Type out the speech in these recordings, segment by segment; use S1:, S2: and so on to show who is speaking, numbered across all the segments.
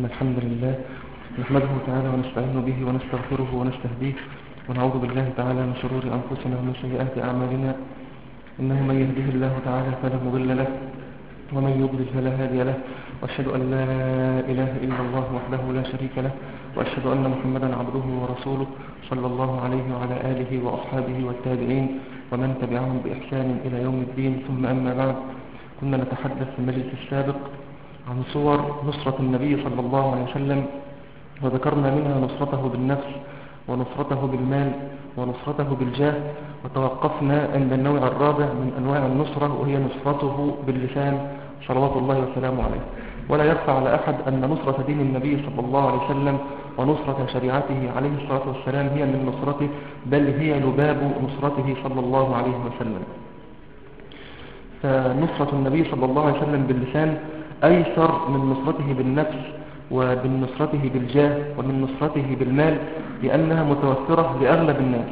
S1: إن الحمد لله نحمده تعالى ونستعين به ونستغفره ونستهديه ونعوذ بالله تعالى من شرور أنفسنا ومن سيئات أعمالنا. إنه من يهده الله تعالى فلا مضل له ومن يضلل فلا هادي له. وأشهد أن لا إله إلا الله وحده لا شريك له. وأشهد أن محمدا عبده ورسوله صلى الله عليه وعلى آله وأصحابه والتابعين ومن تبعهم بإحسان إلى يوم الدين. ثم أما بعد كنا نتحدث في المجلس السابق عن صور نصرة النبي صلى الله عليه وسلم وذكرنا منها نصرته بالنفس ونصرته بالمال ونصرته بالجاه وتوقفنا عند النوع الرابع من أنواع النصرة وهي نصرته باللسان صلوات الله وسلامه عليه. ولا يخفى على أحد أن نصرة دين النبي صلى الله عليه وسلم ونصرة شريعته عليه الصلاة والسلام هي من نصرته بل هي لباب نصرته صلى الله عليه وسلم. فنصرة النبي صلى الله عليه وسلم باللسان أيسر من نصرته بالنفس ومن نصرته بالجاه ومن نصرته بالمال لأنها متوفرة لأغلب الناس.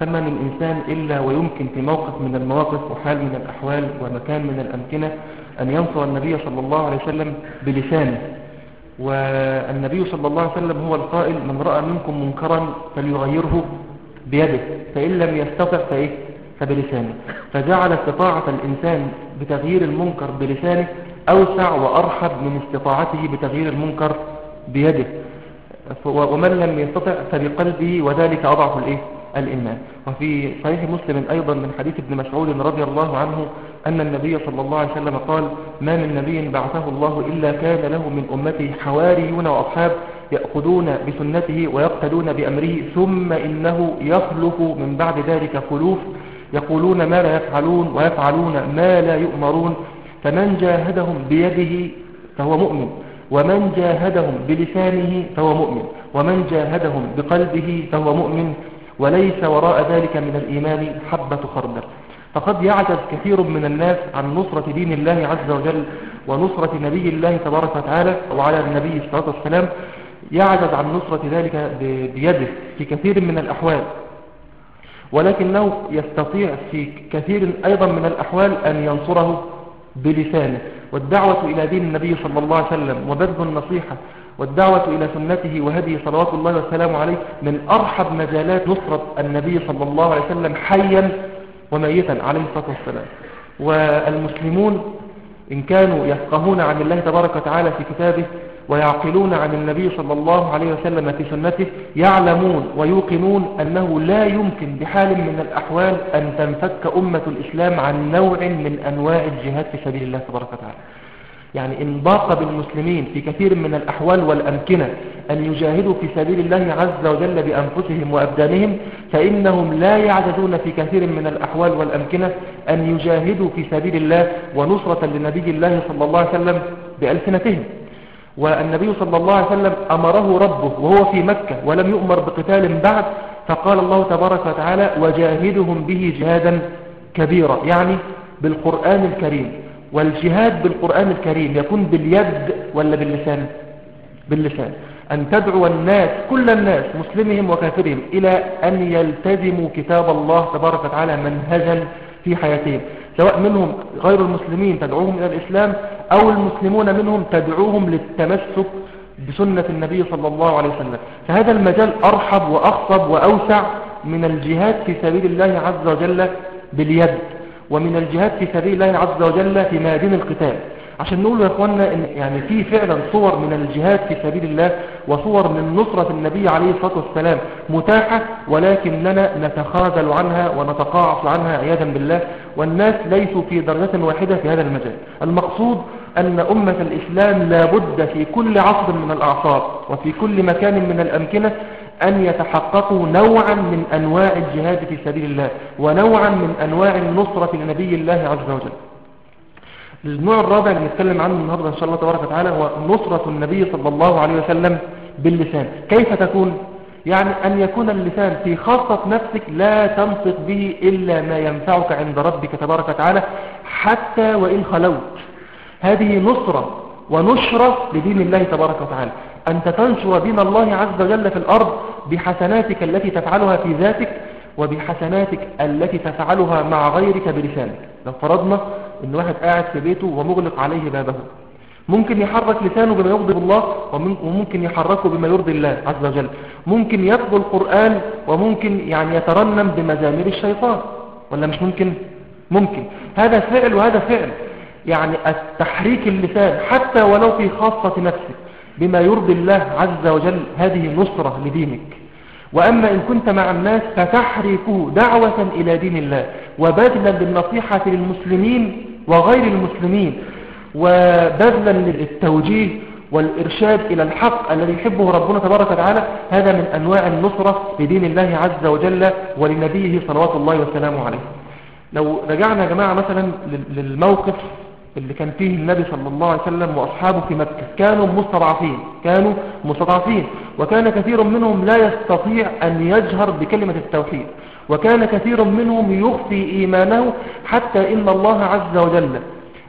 S1: فما من إنسان إلا ويمكن في موقف من المواقف وحال من الأحوال ومكان من الأمكنة أن ينصر النبي صلى الله عليه وسلم بلسانه. والنبي صلى الله عليه وسلم هو القائل من رأى منكم منكرا فليغيره بيده فإن لم يستطع فإيه؟ فبلسانه. فجعل استطاعة الإنسان بتغيير المنكر بلسانه أوسع وأرحب من استطاعته بتغيير المنكر بيده ومن لم يستطع فبقلبه وذلك أضعف الإيه؟ الإيمان وفي صحيح مسلم أيضا من حديث ابن مسعود رضي الله عنه أن النبي صلى الله عليه وسلم قال ما من نبي بعثه الله إلا كان له من أمته حواريون وأصحاب يأخذون بسنته ويقتدون بأمره ثم إنه يخلف من بعد ذلك خلوف يقولون ما لا يفعلون ويفعلون ما لا يؤمرون فمن جاهدهم بيده فهو مؤمن ومن جاهدهم بلسانه فهو مؤمن ومن جاهدهم بقلبه فهو مؤمن وليس وراء ذلك من الإيمان حبة خردل. فقد يعجز كثير من الناس عن نصرة دين الله عز وجل ونصرة نبي الله تبارك وتعالى وعلى النبي صلى الله عليه وسلم. يعجز عن نصرة ذلك بيده في كثير من الأحوال. ولكنه يستطيع في كثير أيضا من الأحوال أن ينصره بلسانه والدعوة إلى دين النبي صلى الله عليه وسلم وبذل النصيحة والدعوة إلى سنته وهدي صلوات الله والسلام عليه من أرحب مجالات نصرة النبي صلى الله عليه وسلم حيا وميتا عليه الصلاة والسلام. والمسلمون إن كانوا يفقهون عن الله تبارك وتعالى في كتابه ويعقلون عن النبي صلى الله عليه وسلم في سنته يعلمون ويوقنون أنه لا يمكن بحال من الأحوال أن تنفك أمة الإسلام عن نوع من أنواع الجهاد في سبيل الله تبارك وتعالى. يعني إن ضاق بالمسلمين في كثير من الأحوال والأمكنة أن يجاهدوا في سبيل الله عز وجل بأنفسهم وأبدانهم فإنهم لا يعجزون في كثير من الأحوال والأمكنة أن يجاهدوا في سبيل الله ونصرة لنبي الله صلى الله عليه وسلم بألسنتهم. والنبي صلى الله عليه وسلم أمره ربه وهو في مكة ولم يؤمر بقتال بعد فقال الله تبارك وتعالى وجاهدهم به جهادا كبيرا. يعني بالقرآن الكريم. والجهاد بالقرآن الكريم يكون باليد ولا باللسان؟ باللسان. أن تدعو الناس كل الناس مسلمهم وكافرهم إلى أن يلتزموا كتاب الله تبارك وتعالى منهجا في حياتهم. سواء منهم غير المسلمين تدعوهم إلى الإسلام أو المسلمون منهم تدعوهم للتمسك بسنة النبي صلى الله عليه وسلم. فهذا المجال أرحب وأخصب وأوسع من الجهاد في سبيل الله عز وجل باليد ومن الجهاد في سبيل الله عز وجل في ميادين القتال. عشان نقول يا اخوانا إن يعني في فعلا صور من الجهاد في سبيل الله وصور من نصرة النبي عليه الصلاة والسلام متاحة ولكننا نتخاذل عنها ونتقاعس عنها عياذا بالله والناس ليسوا في درجة واحدة في هذا المجال. المقصود أن أمة الإسلام لابد في كل عصر من الأعصار وفي كل مكان من الأمكنة أن يتحققوا نوعا من أنواع الجهاد في سبيل الله ونوعا من أنواع النصرة لنبي الله عز وجل. النوع الرابع اللي نتكلم عنه النهاردة إن شاء الله تبارك وتعالى هو نصرة النبي صلى الله عليه وسلم باللسان. كيف تكون؟ يعني أن يكون اللسان في خاصة نفسك لا تنطق به إلا ما ينفعك عند ربك تبارك وتعالى حتى وإن خلوت. هذه نصرة ونشرة لدين الله تبارك وتعالى. أنت تنشر دين الله عز وجل في الأرض بحسناتك التي تفعلها في ذاتك وبحسناتك التي تفعلها مع غيرك بلسانك. لو فرضنا إن واحد قاعد في بيته ومغلق عليه بابه. ممكن يحرك لسانه بما يغضب الله وممكن يحركه بما يرضي الله عز وجل. ممكن يتلو القرآن وممكن يعني يترنم بمزامير الشيطان. ولا مش ممكن؟ ممكن. هذا فعل وهذا فعل. يعني التحريك اللسان حتى ولو في خاصة نفسك بما يرضي الله عز وجل هذه نصرة لدينك. وأما إن كنت مع الناس فتحركه دعوة إلى دين الله وبذلا بالنصيحة للمسلمين وغير المسلمين وبذلا للتوجيه والإرشاد إلى الحق الذي يحبه ربنا تبارك وتعالى هذا من أنواع النصرة لدين الله عز وجل ولنبيه صلوات الله وسلامه عليه. لو رجعنا يا جماعة مثلا للموقف اللي كان فيه النبي صلى الله عليه وسلم وأصحابه في مكة كانوا مستضعفين كانوا مستضعفين وكان كثير منهم لا يستطيع أن يجهر بكلمة التوحيد. وكان كثير منهم يخفي إيمانه حتى إن الله عز وجل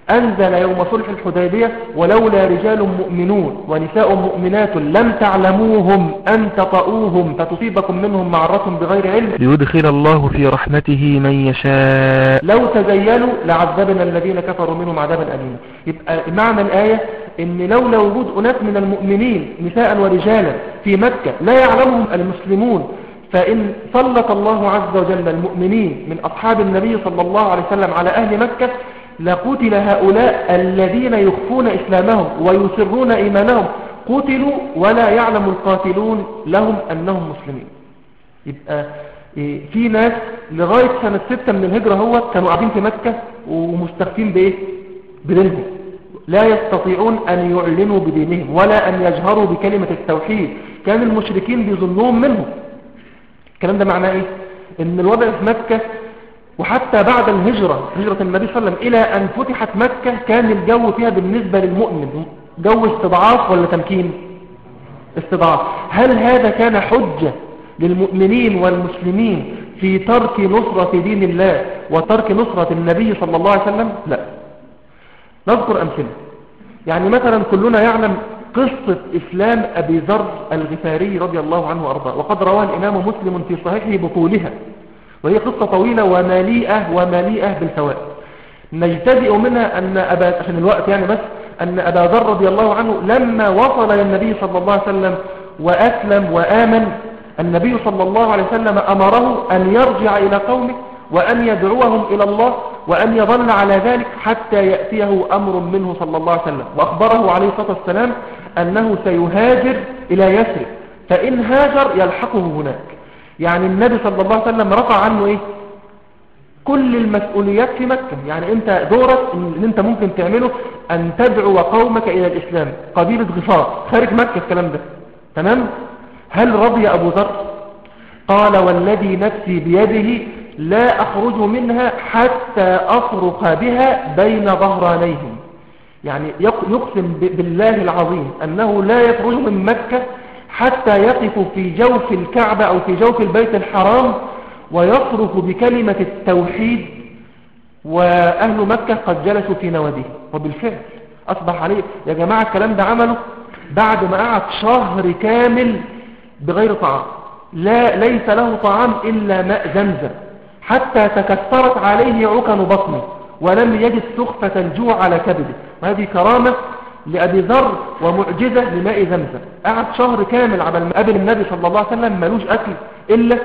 S1: أنزل يوم صلح الحديبية ولولا رجال مؤمنون ونساء مؤمنات لم تعلموهم أن تطؤوهم فتصيبكم منهم معرة بغير علم.
S2: ليدخل الله في رحمته من يشاء.
S1: لو تزيلوا لعذبنا الذين كفروا منهم عذابا أليما. يبقى معنى الآية إن لولا وجود أناس من المؤمنين نساء ورجالا في مكة لا يعلمهم المسلمون فإن سلط الله عز وجل المؤمنين من أصحاب النبي صلى الله عليه وسلم على أهل مكة لقتل هؤلاء الذين يخفون إسلامهم ويسرون إيمانهم. قتلوا ولا يعلم القاتلون لهم أنهم مسلمين. يبقى إيه، في ناس لغاية سنة ستة من الهجرة هو كانوا قاعدين في مكة ومستخفين بإيه؟ بدينهم. لا يستطيعون أن يعلنوا بدينهم ولا أن يجهروا بكلمة التوحيد. كان المشركين بيظنون منهم. الكلام ده معناه إيه؟ إن الوضع في مكة وحتى بعد الهجرة هجرة النبي صلى الله عليه وسلم إلى أن فتحت مكة كان الجو فيها بالنسبة للمؤمن. جو استضعاف ولا تمكين؟ استضعاف. هل هذا كان حجة للمؤمنين والمسلمين في ترك نصرة دين الله وترك نصرة النبي صلى الله عليه وسلم؟ لا. نذكر أمثلة. يعني مثلا كلنا يعلم قصة إسلام أبي ذر الغفاري رضي الله عنه وأرضاه. وقد رواه الإمام مسلم في صحيحه بطولها. وهي قصة طويلة ومليئة ومليئة بالفوائد. نجتزئ منها أن أبا عشان الوقت يعني بس أن أبا ذر رضي الله عنه لما وصل إلى النبي صلى الله عليه وسلم وأسلم وآمن النبي صلى الله عليه وسلم أمره أن يرجع إلى قومه وأن يدعوهم إلى الله وأن يظل على ذلك حتى يأتيه أمر منه صلى الله عليه وسلم. وأخبره عليه الصلاة والسلام أنه سيهاجر إلى يسرب فإن هاجر يلحقه هناك. يعني النبي صلى الله عليه وسلم رفع عنه إيه؟ كل المسؤوليات في مكة. يعني أنت دورك ان أنت ممكن تعمله أن تدعو قومك إلى الإسلام. قبيلة غفار. خارج مكة الكلام ده. تمام؟ هل رضي أبو ذر؟ قال والذي نفسي بيده لا أخرج منها حتى اصرخ بها بين ظهرانيهم. يعني يقسم بالله العظيم أنه لا يخرج من مكة حتى يقف في جوف الكعبة أو في جوف البيت الحرام ويصرف بكلمة التوحيد وأهل مكة قد جلسوا في نواديه. وبالفعل أصبح عليه يا جماعة الكلام ده عمله بعد ما قعد شهر كامل بغير طعام. لا ليس له طعام إلا ماء زمزم. حتى تكثرت عليه عكن بطنه. ولم يجد سخفة الجوع على كبده. وهذه كرامة لأبي ذر ومعجزة لماء زمزم قعد شهر كامل على ما قابل النبي صلى الله عليه وسلم ملوش أكل إلا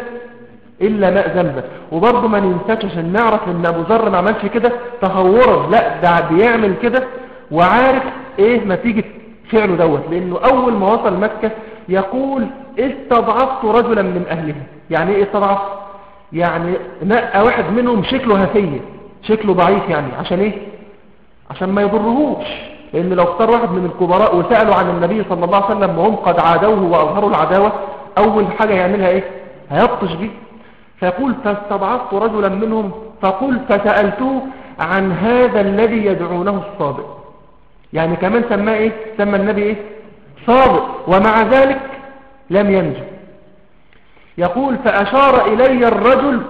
S1: إلا ماء زمزم وبرضه ما ننساش عشان نعرف إن أبو ذر ما عملش كده تهورا. لا ده بيعمل كده. وعارف إيه نتيجة فعله دوت؟ لأنه أول ما وصل مكة يقول استضعفت رجلا من أهلها يعني إيه استضعف؟ يعني نقى واحد منهم شكله هفية شكله ضعيف يعني. عشان إيه؟ عشان ما يضرهوش. لأن لو اختار واحد من الكبراء وسألوا عن النبي صلى الله عليه وسلم وهم قد عادوه وأظهروا العداوة أول حاجة يعملها إيه؟ هيبطش بيه. فيقول فاستضعفت رجلا منهم فقل فسألته عن هذا الذي يدعونه الصادق. يعني كمان سماه إيه؟ سمى النبي إيه؟ صادق. ومع ذلك لم ينجو. يقول فأشار إلي الرجل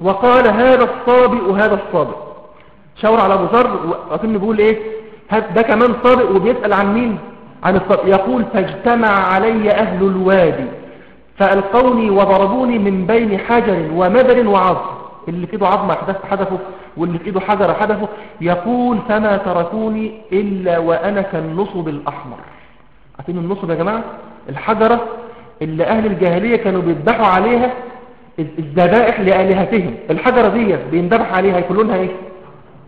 S1: وقال هذا الصابئ وهذا الصابئ. شاور على أبو ذر وأكن بيقول إيه؟ ده كمان صادق وبيسأل عن مين؟ عن الصادق يقول فاجتمع علي أهل الوادي فألقوني وضربوني من بين حجر ومدر وعظم. اللي كده عظم حدث حدثه واللي في إيده حجر حدفه يقول فما تركوني إلا وأنا كالنصب الأحمر. عارفين النصب يا جماعة؟ الحجرة اللي أهل الجاهلية كانوا بيذبحوا عليها الذبائح لآلهتهم. الحجرة دي بيندبح عليها يكون لونها إيه؟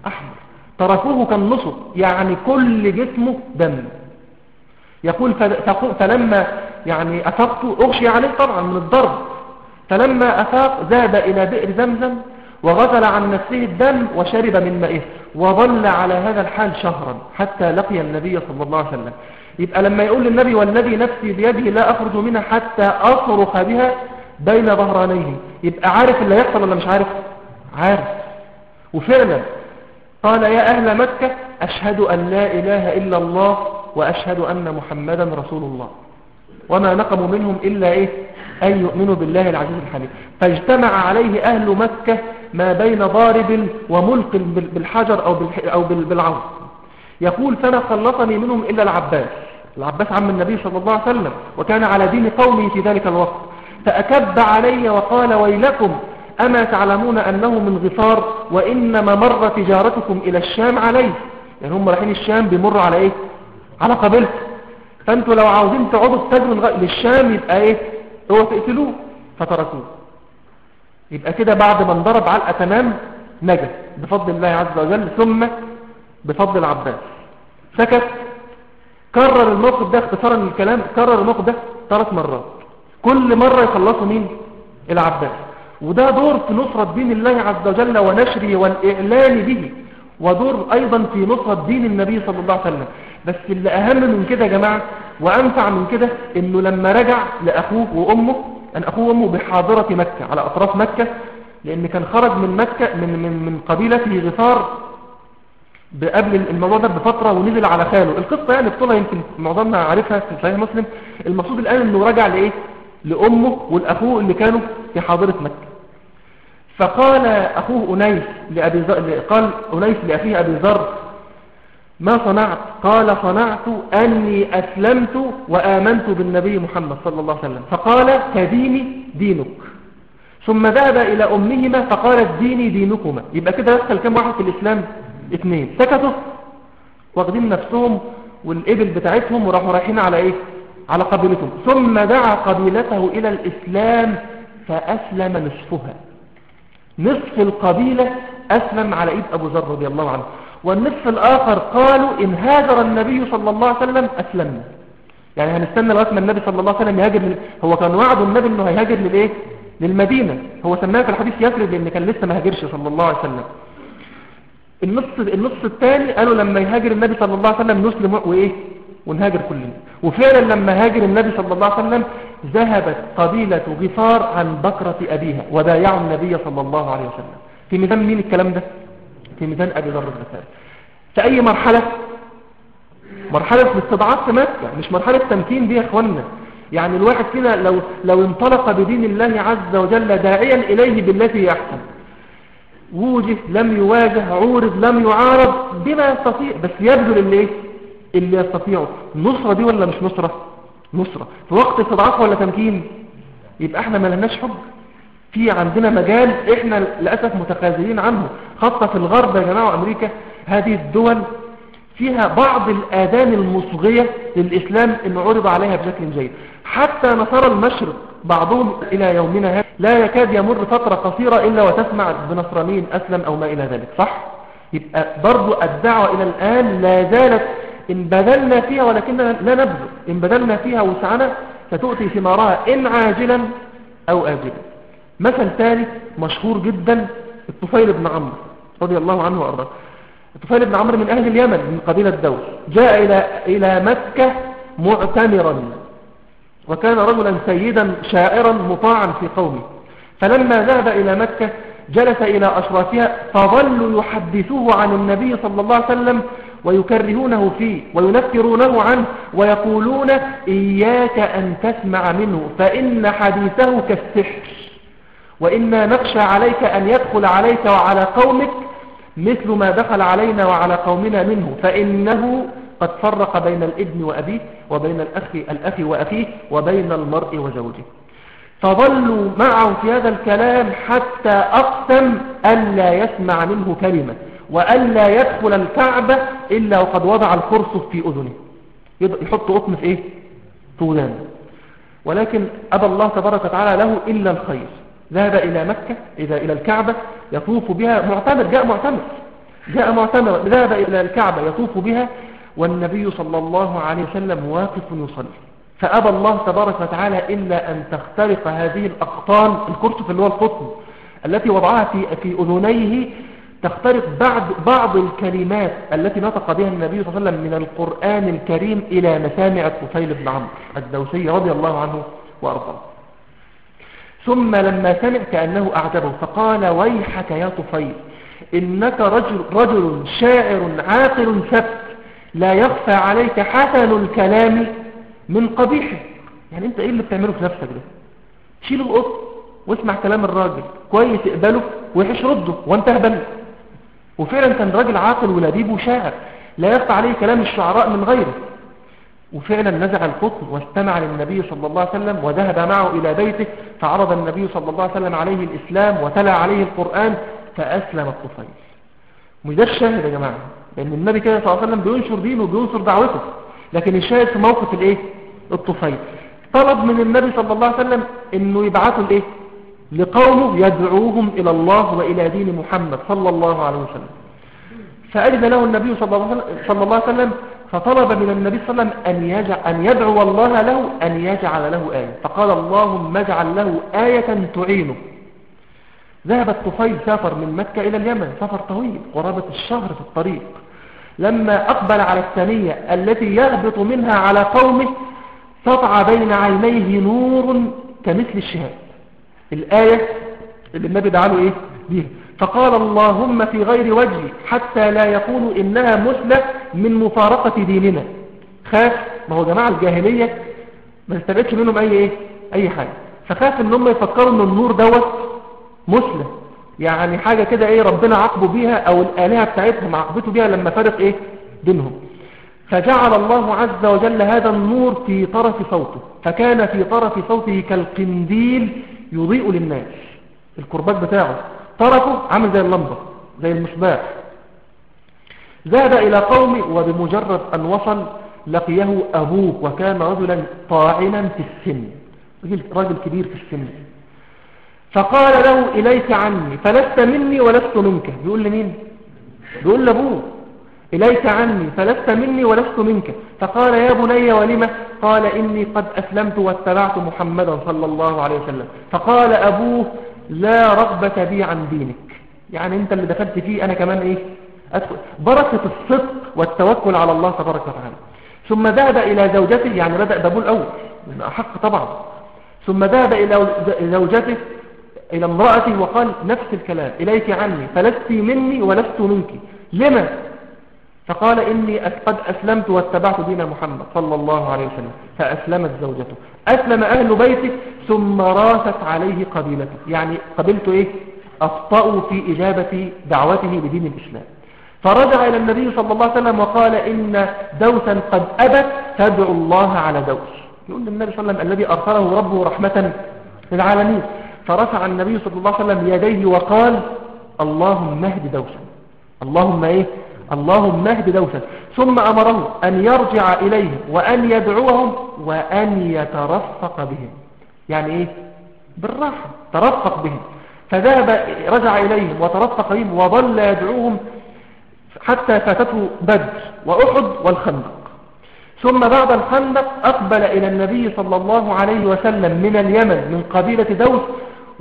S1: أحمر. تركوه كالنصب يعني كل جسمه دم. يقول فلما يعني أفقت أغشي عليه طبعا من الضرب. فلما أفاق ذهب إلى بئر زمزم وغسل عن نفسه الدم وشرب من مائه وظل على هذا الحال شهرا حتى لقي النبي صلى الله عليه وسلم. يبقى لما يقول للنبي والذي نفسي بيده لا أخرج منها حتى أصرخ بها بين ظهرانيه. يبقى عارف اللي يحصل ولا مش عارف؟ عارف. وفعلا قال يا أهل مكة أشهد أن لا إله إلا الله وأشهد أن محمدا رسول الله. وما نقموا منهم إلا إيه؟ أن يؤمنوا بالله العزيز الحميد. فاجتمع عليه أهل مكة ما بين ضارب وملق بالحجر أو, أو بالعوض يقول فما خلصني منهم إلا العباس. العباس عم النبي صلى الله عليه وسلم وكان على دين قومه في ذلك الوقت. فأكب علي وقال ويلكم أما تعلمون أنه من غفار وإنما مر تجارتكم إلى الشام عليه. يعني هم رايحين الشام بيمروا على إيه؟ على قبيلته. فأنتوا لو عاوزين تقعدوا تتجروا للشام يبقى إيه؟ هو تقتلوه فتركوه. يبقى كده بعد ما انضرب علقة تمام نجا بفضل الله عز وجل ثم بفضل العباس. سكت. كرر الموقف ده اختصارا للكلام كرر الموقف ده ثلاث مرات. كل مرة يخلصوا مين؟ العباس. وده دور في نصرة دين الله عز وجل ونشره والإعلان به ودور أيضا في نصرة دين النبي صلى الله عليه وسلم. بس اللي أهم من كده يا جماعة وأنفع من كده إنه لما رجع لأخوه وأمه أن أخوه وأمه بحاضرة مكة على أطراف مكة لأن كان خرج من مكة من, من, من قبيلة غفار قبل الموضوع ده بفترة ونزل على خاله. القصة يعني بطولة يمكن معظمنا عارفها في صحيح مسلم. المقصود الآن أنه رجع لإيه؟ لأمه والأخوه اللي كانوا في حاضرة مكة. فقال أخوه أنيس لأبي ذر قال أنيس لأخيه أبي ذر ما صنعت؟ قال صنعت أني أسلمت وآمنت بالنبي محمد صلى الله عليه وسلم. فقال كديني دينك. ثم ذهب إلى أمهما فقالت ديني دينكما. يبقى كده يدخل كم واحد في الإسلام؟ اثنين سكتوا واخدين نفسهم والإبل بتاعتهم وراحوا رايحين على إيه؟ على قبيلتهم. ثم دعا قبيلته إلى الإسلام فأسلم نصفها. نصف القبيلة أسلم على إيد أبو ذر رضي الله عنه. والنصف الآخر قالوا إن هاجر النبي صلى الله عليه وسلم أسلمنا. يعني هنستنى لغاية ما النبي صلى الله عليه وسلم يهاجر لل... هو كان وعد النبي إنه هيهاجر للايه للمدينة. هو سماها في الحديث يثرب لأن كان لسه ما هاجرش صلى الله عليه وسلم. النص النص الثاني قالوا لما يهاجر النبي صلى الله عليه وسلم نسلم وإيه؟ ونهاجر كلنا. وفعلا لما هاجر النبي صلى الله عليه وسلم ذهبت قبيلة غفار عن بكرة أبيها وبايعوا النبي صلى الله عليه وسلم. في ميزان مين الكلام ده؟ في ميزان أبي ذر الغفاري في أي مرحلة؟ مرحلة الاستضعاف في مكة مش مرحلة تمكين دي يا اخوانا يعني الواحد كده لو, لو انطلق بدين الله عز وجل داعيا إليه بالتي يحسن ووجه لم يواجه عورض لم يعارض بما يستطيع بس يبذل اللي إيه اللي يستطيعه. نصرة دي ولا مش نصرة؟ نصرة. في وقت استضعاف ولا تمكين؟ يبقى إحنا ما لناش حج في عندنا مجال إحنا للأسف متخاذلين عنه خاصة في الغرب يا جماعة وأمريكا. هذه الدول فيها بعض الآذان المصغية للإسلام اللي عرض عليها بشكل جيد. حتى نصارى المشرق بعضهم إلى يومنا هذا لا يكاد يمر فترة قصيرة إلا وتسمع بنصرانين أسلم أو ما إلى ذلك صح؟ يبقى برضو الدعوة إلى الآن لا زالت إن بذلنا فيها ولكننا لا نبذل. إن بذلنا فيها وسعنا ستؤتي ثمارها إن عاجلا أو آجلا. مثل ثالث مشهور جدا الطفيل بن عمرو رضي الله عنه وأرضاه. الطفيل بن عمرو من أهل اليمن من قبيلة دوس جاء إلى, إلى مكة معتمرا. وكان رجلا سيدا شاعرا مطاعا في قومه. فلما ذهب إلى مكة جلس إلى أشرافها فظلوا يحدثوه عن النبي صلى الله عليه وسلم ويكرهونه فيه وينفرونه عنه ويقولون إياك أن تسمع منه فإن حديثه كالسحر وإنا نخشى عليك أن يدخل عليك وعلى قومك مثل ما دخل علينا وعلى قومنا منه فإنه قد فرق بين الإبن وأبيه وبين الأخ, الأخ وأخيه وبين المرء وزوجه.
S3: فظلوا معه في هذا الكلام حتى أقسم ألا يسمع منه كلمة. وألا يدخل الكعبة إلا وقد وضع القرص في أذنه. يحط قطن في إيه؟ ودانه. ولكن أبى الله تبارك وتعالى له إلا الخير. ذهب إلى مكة إذا إلى الكعبة يطوف بها معتمر جاء معتمر. جاء معتمر ذهب إلى الكعبة يطوف بها والنبي صلى الله عليه وسلم واقف يصلي. فأبى الله تبارك وتعالى إلا أن تخترق هذه الأقطان الكرسف اللي هو القطن التي وضعها في, في أذنيه تخترق بعض, بعض الكلمات التي نطق بها النبي صلى الله عليه وسلم من القرآن الكريم إلى مسامع الطفيل بن عمرو الدوسي رضي الله عنه وأرضاه. ثم لما سمع كأنه أعجبه فقال ويحك يا طفيل إنك رجل, رجل شاعر عاقل ثبت لا يخفى عليك حسن الكلام من قبيحه يعني أنت إيه اللي بتعمله في نفسك ده؟ شيل القط واسمع كلام الراجل كويس اقبله وحش رده وانت هبل وفعلا كان راجل عاقل ولبيب وشاعر لا يخفى عليه كلام الشعراء من غيره. وفعلا نزع القطن واستمع للنبي صلى الله عليه وسلم وذهب معه إلى بيته فعرض النبي صلى الله عليه وسلم عليه الإسلام وتلا عليه القرآن فأسلم الطفيل مش ده الشاهد يا جماعة لأن النبي كده صلى الله عليه وسلم بينشر دينه وبينشر دعوته لكن الشاهد في موقف الإيه؟ الطفيل. طلب من النبي صلى الله عليه وسلم إنه الإيه؟ لقومه يدعوهم إلى الله وإلى دين محمد صلى الله عليه وسلم. فأجد له النبي صلى الله عليه وسلم فطلب من النبي صلى الله عليه وسلم أن, يجعل أن يدعو الله له أن يجعل له آية. فقال اللهم اجعل له آية تعينه. ذهب الطفيل سافر من مكة إلى اليمن. سفر طويل قرابة الشهر في الطريق. لما أقبل على الثانية التي يهبط منها على قومه سطع بين عينيه نور كمثل الشهاب. الآية اللي النبي دعاله إيه؟ بيها. فقال اللهم في غير وجهي حتى لا يقولوا إنها مثلة من مفارقة ديننا. خاف ما هو جماعة الجاهلية ما استبعدش منهم أي إيه؟ أي حاجة. فخاف إن هم يفكروا إن النور دوت مثلة يعني حاجة كده إيه ربنا عاقبه بيها أو الآلهة بتاعتهم عاقبته بيها لما فرق إيه؟ بينهم. فجعل الله عز وجل هذا النور في طرف صوته. فكان في طرف صوته كالقنديل يضيء للناس. الكرباج بتاعه طرفه عامل زي اللمبة زي المصباح ذهب إلى قومه وبمجرد أن وصل لقيه أبوه وكان رجلا طاعنا في السن. رجل كبير في السن. فقال له إليك عني فلست مني ولست منك. بيقول لمين؟ بيقول لأبوه. إليك عني فلست مني ولست منك. فقال يا بني ولم قال إني قد أسلمت واتبعت محمدا صلى الله عليه وسلم. فقال أبوه لا رغبة بي عن دينك. يعني أنت اللي دخلت فيه أنا كمان إيه؟ أدخل. بركة الصدق والتوكل على الله تبارك وتعالى. ثم ذهب إلى زوجته يعني بدأ بابو الأول. من أحق طبعا. ثم ذهب إلى زوجته إلى امرأتي وقال نفس الكلام. إليك عني فلست مني ولست منك. لما؟ فقال إني قد أسلمت واتبعت دين محمد صلى الله عليه وسلم فأسلمت زوجته. أسلم أهل بيته ثم راست عليه قبيلته. يعني قبيلته إيه؟ أخطأوا في إجابة دعوته بدين الإسلام. فرجع إلى النبي صلى الله عليه وسلم وقال إن دوسا قد أبت تدعو الله على دوس. يقول النبي صلى الله عليه وسلم الذي أرسله ربه رحمة للعالمين. فرفع النبي صلى الله عليه وسلم يديه وقال اللهم اهد دوسا. اللهم إيه؟ اللهم اهد دوسا ثم أمره أن يرجع إليهم وأن يدعوهم وأن يترفق بهم. يعني إيه؟ بالراحة. ترفق بهم. فذهب رجع إليهم وترفق بهم وظل يدعوهم حتى فاتته بدر وأحد والخندق. ثم بعد الخندق أقبل إلى النبي صلى الله عليه وسلم من اليمن من قبيلة دوس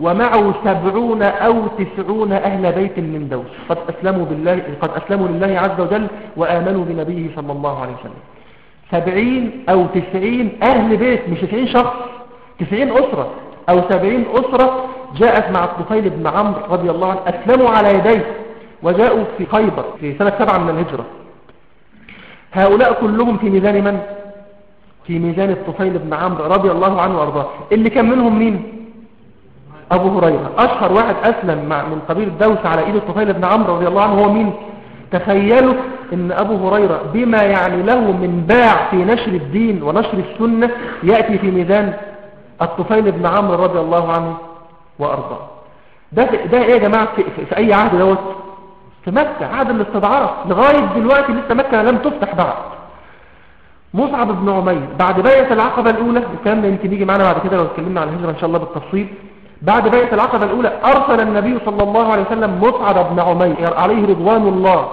S3: ومعه سبعون أو تسعون أهل بيت من دوس قد أسلموا, بالله قد أسلموا لله عز وجل وآمنوا بنبيه صلى الله عليه وسلم سبعين أو تسعين أهل بيت مش تسعين شخص تسعين أسرة أو سبعين أسرة جاءت مع الطفيل بن عمرو رضي الله عنه أسلموا على يديه وجاءوا في خيبر في سنة سبعة من الهجرة هؤلاء كلهم في ميزان من؟ في ميزان الطفيل بن عمرو رضي الله عنه وأرضاه اللي كان منهم مين؟ أبو هريرة. أشهر واحد أسلم مع من قبيل دوس على إيد الطفيل بن عمرو رضي الله عنه هو مين؟ تخيلوا إن أبو هريرة بما يعني له من باع في نشر الدين ونشر السنة يأتي في ميزان الطفيل بن عمرو رضي الله عنه وأرضاه. ده, ده إيه يا جماعة؟ في, في, في أي عهد دوت؟ في مكة. عهد الاستضعاف لغاية دلوقتي لسه مكة لم تفتح بعد. مصعب بن عمير بعد بيعة العقبة الأولى الكلام ده يمكن يجي معنا بعد كده لو اتكلمنا عن الهجرة إن شاء الله بالتفصيل. بعد بيعة العقبة الأولى أرسل النبي صلى الله عليه وسلم مصعب بن عمير عليه رضوان الله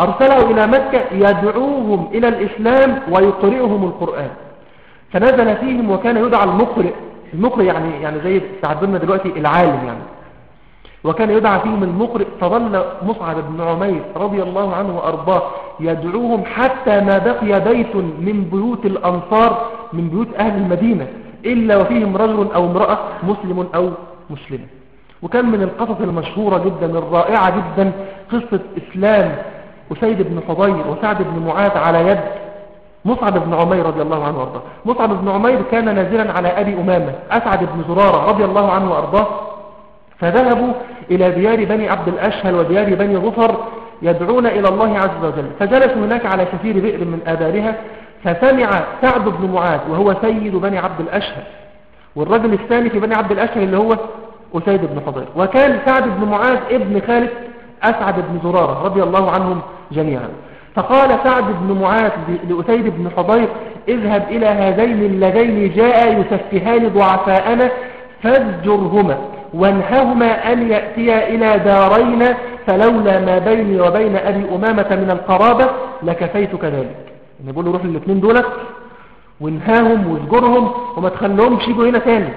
S3: أرسله إلى مكة يدعوهم إلى الإسلام ويقرئهم القرآن. فنزل فيهم وكان يدعى المقرئ المقرئ يعني يعني زي تعبرنا دلوقتي العالم يعني. وكان يدعى فيهم المقرئ فظل مصعب بن عمير رضي الله عنه وأرضاه يدعوهم حتى ما بقي بيت من بيوت الأنصار من بيوت أهل المدينة. إلا وفيهم رجل أو امرأة مسلم أو مسلمة. وكان من القصص المشهورة جدا الرائعة جدا قصة إسلام أسيد بن حضير وسعد بن معاذ على يد مصعب بن عمير رضي الله عنه وأرضاه. مصعب بن عمير كان نازلا على أبي أمامة أسعد بن زرارة رضي الله عنه وأرضاه. فذهبوا إلى ديار بني عبد الأشهل وديار بني ظفر يدعون إلى الله عز وجل. فجلسوا هناك على شفير بئر من آبارها فسمع سعد بن معاذ وهو سيد بني عبد الأشهل والرجل الثاني في بني عبد الأشهل اللي هو أسيد بن حضير. وكان سعد بن معاذ ابن خالد أسعد بن زرارة رضي الله عنهم جميعا. فقال سعد بن معاذ لأسيد بن حضير اذهب إلى هذين اللذين جاء يسفهان ضعفاءنا فازجرهما وانههما أن يأتيا إلى دارين فلولا ما بيني وبين أبي أمامة من القرابة لكفيتك ذلك يعني بيقول له روح الاثنين دولت وانهاهم واسجرهم وما تخليهمش يجوا هنا تاني.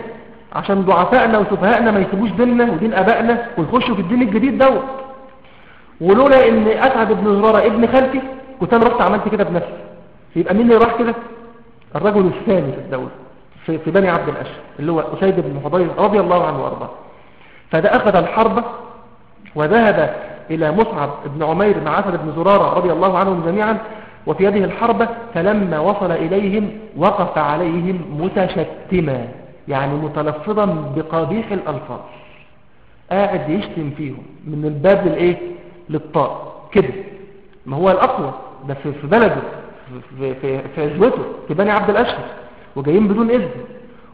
S3: عشان ضعفائنا وسفهائنا ما يسيبوش ديننا ودين أبائنا ويخشوا في الدين الجديد دوت. ولولا إن أسعد بن زرارة ابن خالتي كنت أنا رحت عملت كده بنفسي. يبقى مين اللي راح كده؟ الرجل الثاني في الدولة في, في بني عبد الأشهر اللي هو أسيد بن حضير رضي الله عنه وأرضاه. فده أخذ الحرب وذهب إلى مصعب بن عمير مع أسد بن زرارة رضي الله عنهم جميعا وفي يده الحرب فلما وصل إليهم وقف عليهم متشتما يعني متلفظا بقبيح الألفاظ قاعد يشتم فيهم من الباب للإيه للطاء كده. ما هو الأقوى ده في في بلده في في في عزوته في بني عبد الأشهر وجايين بدون إذن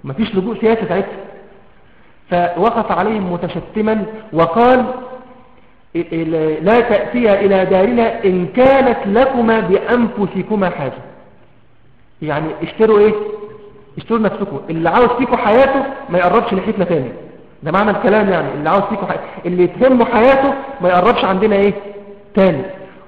S3: ومفيش لجوء سياسي ساعتها. فوقف عليهم متشتما وقال لا تأتيا إلى دارنا إن كانت لكما بأنفسكما حاجة. يعني اشتروا إيه؟ اشتروا نفسكم اللي عاوز فيكم حياته ما يقربش ناحيتنا تاني ده معنى الكلام يعني. اللي عاوز فيكم حياته اللي يتهمه حياته ما يقربش عندنا إيه؟ تاني.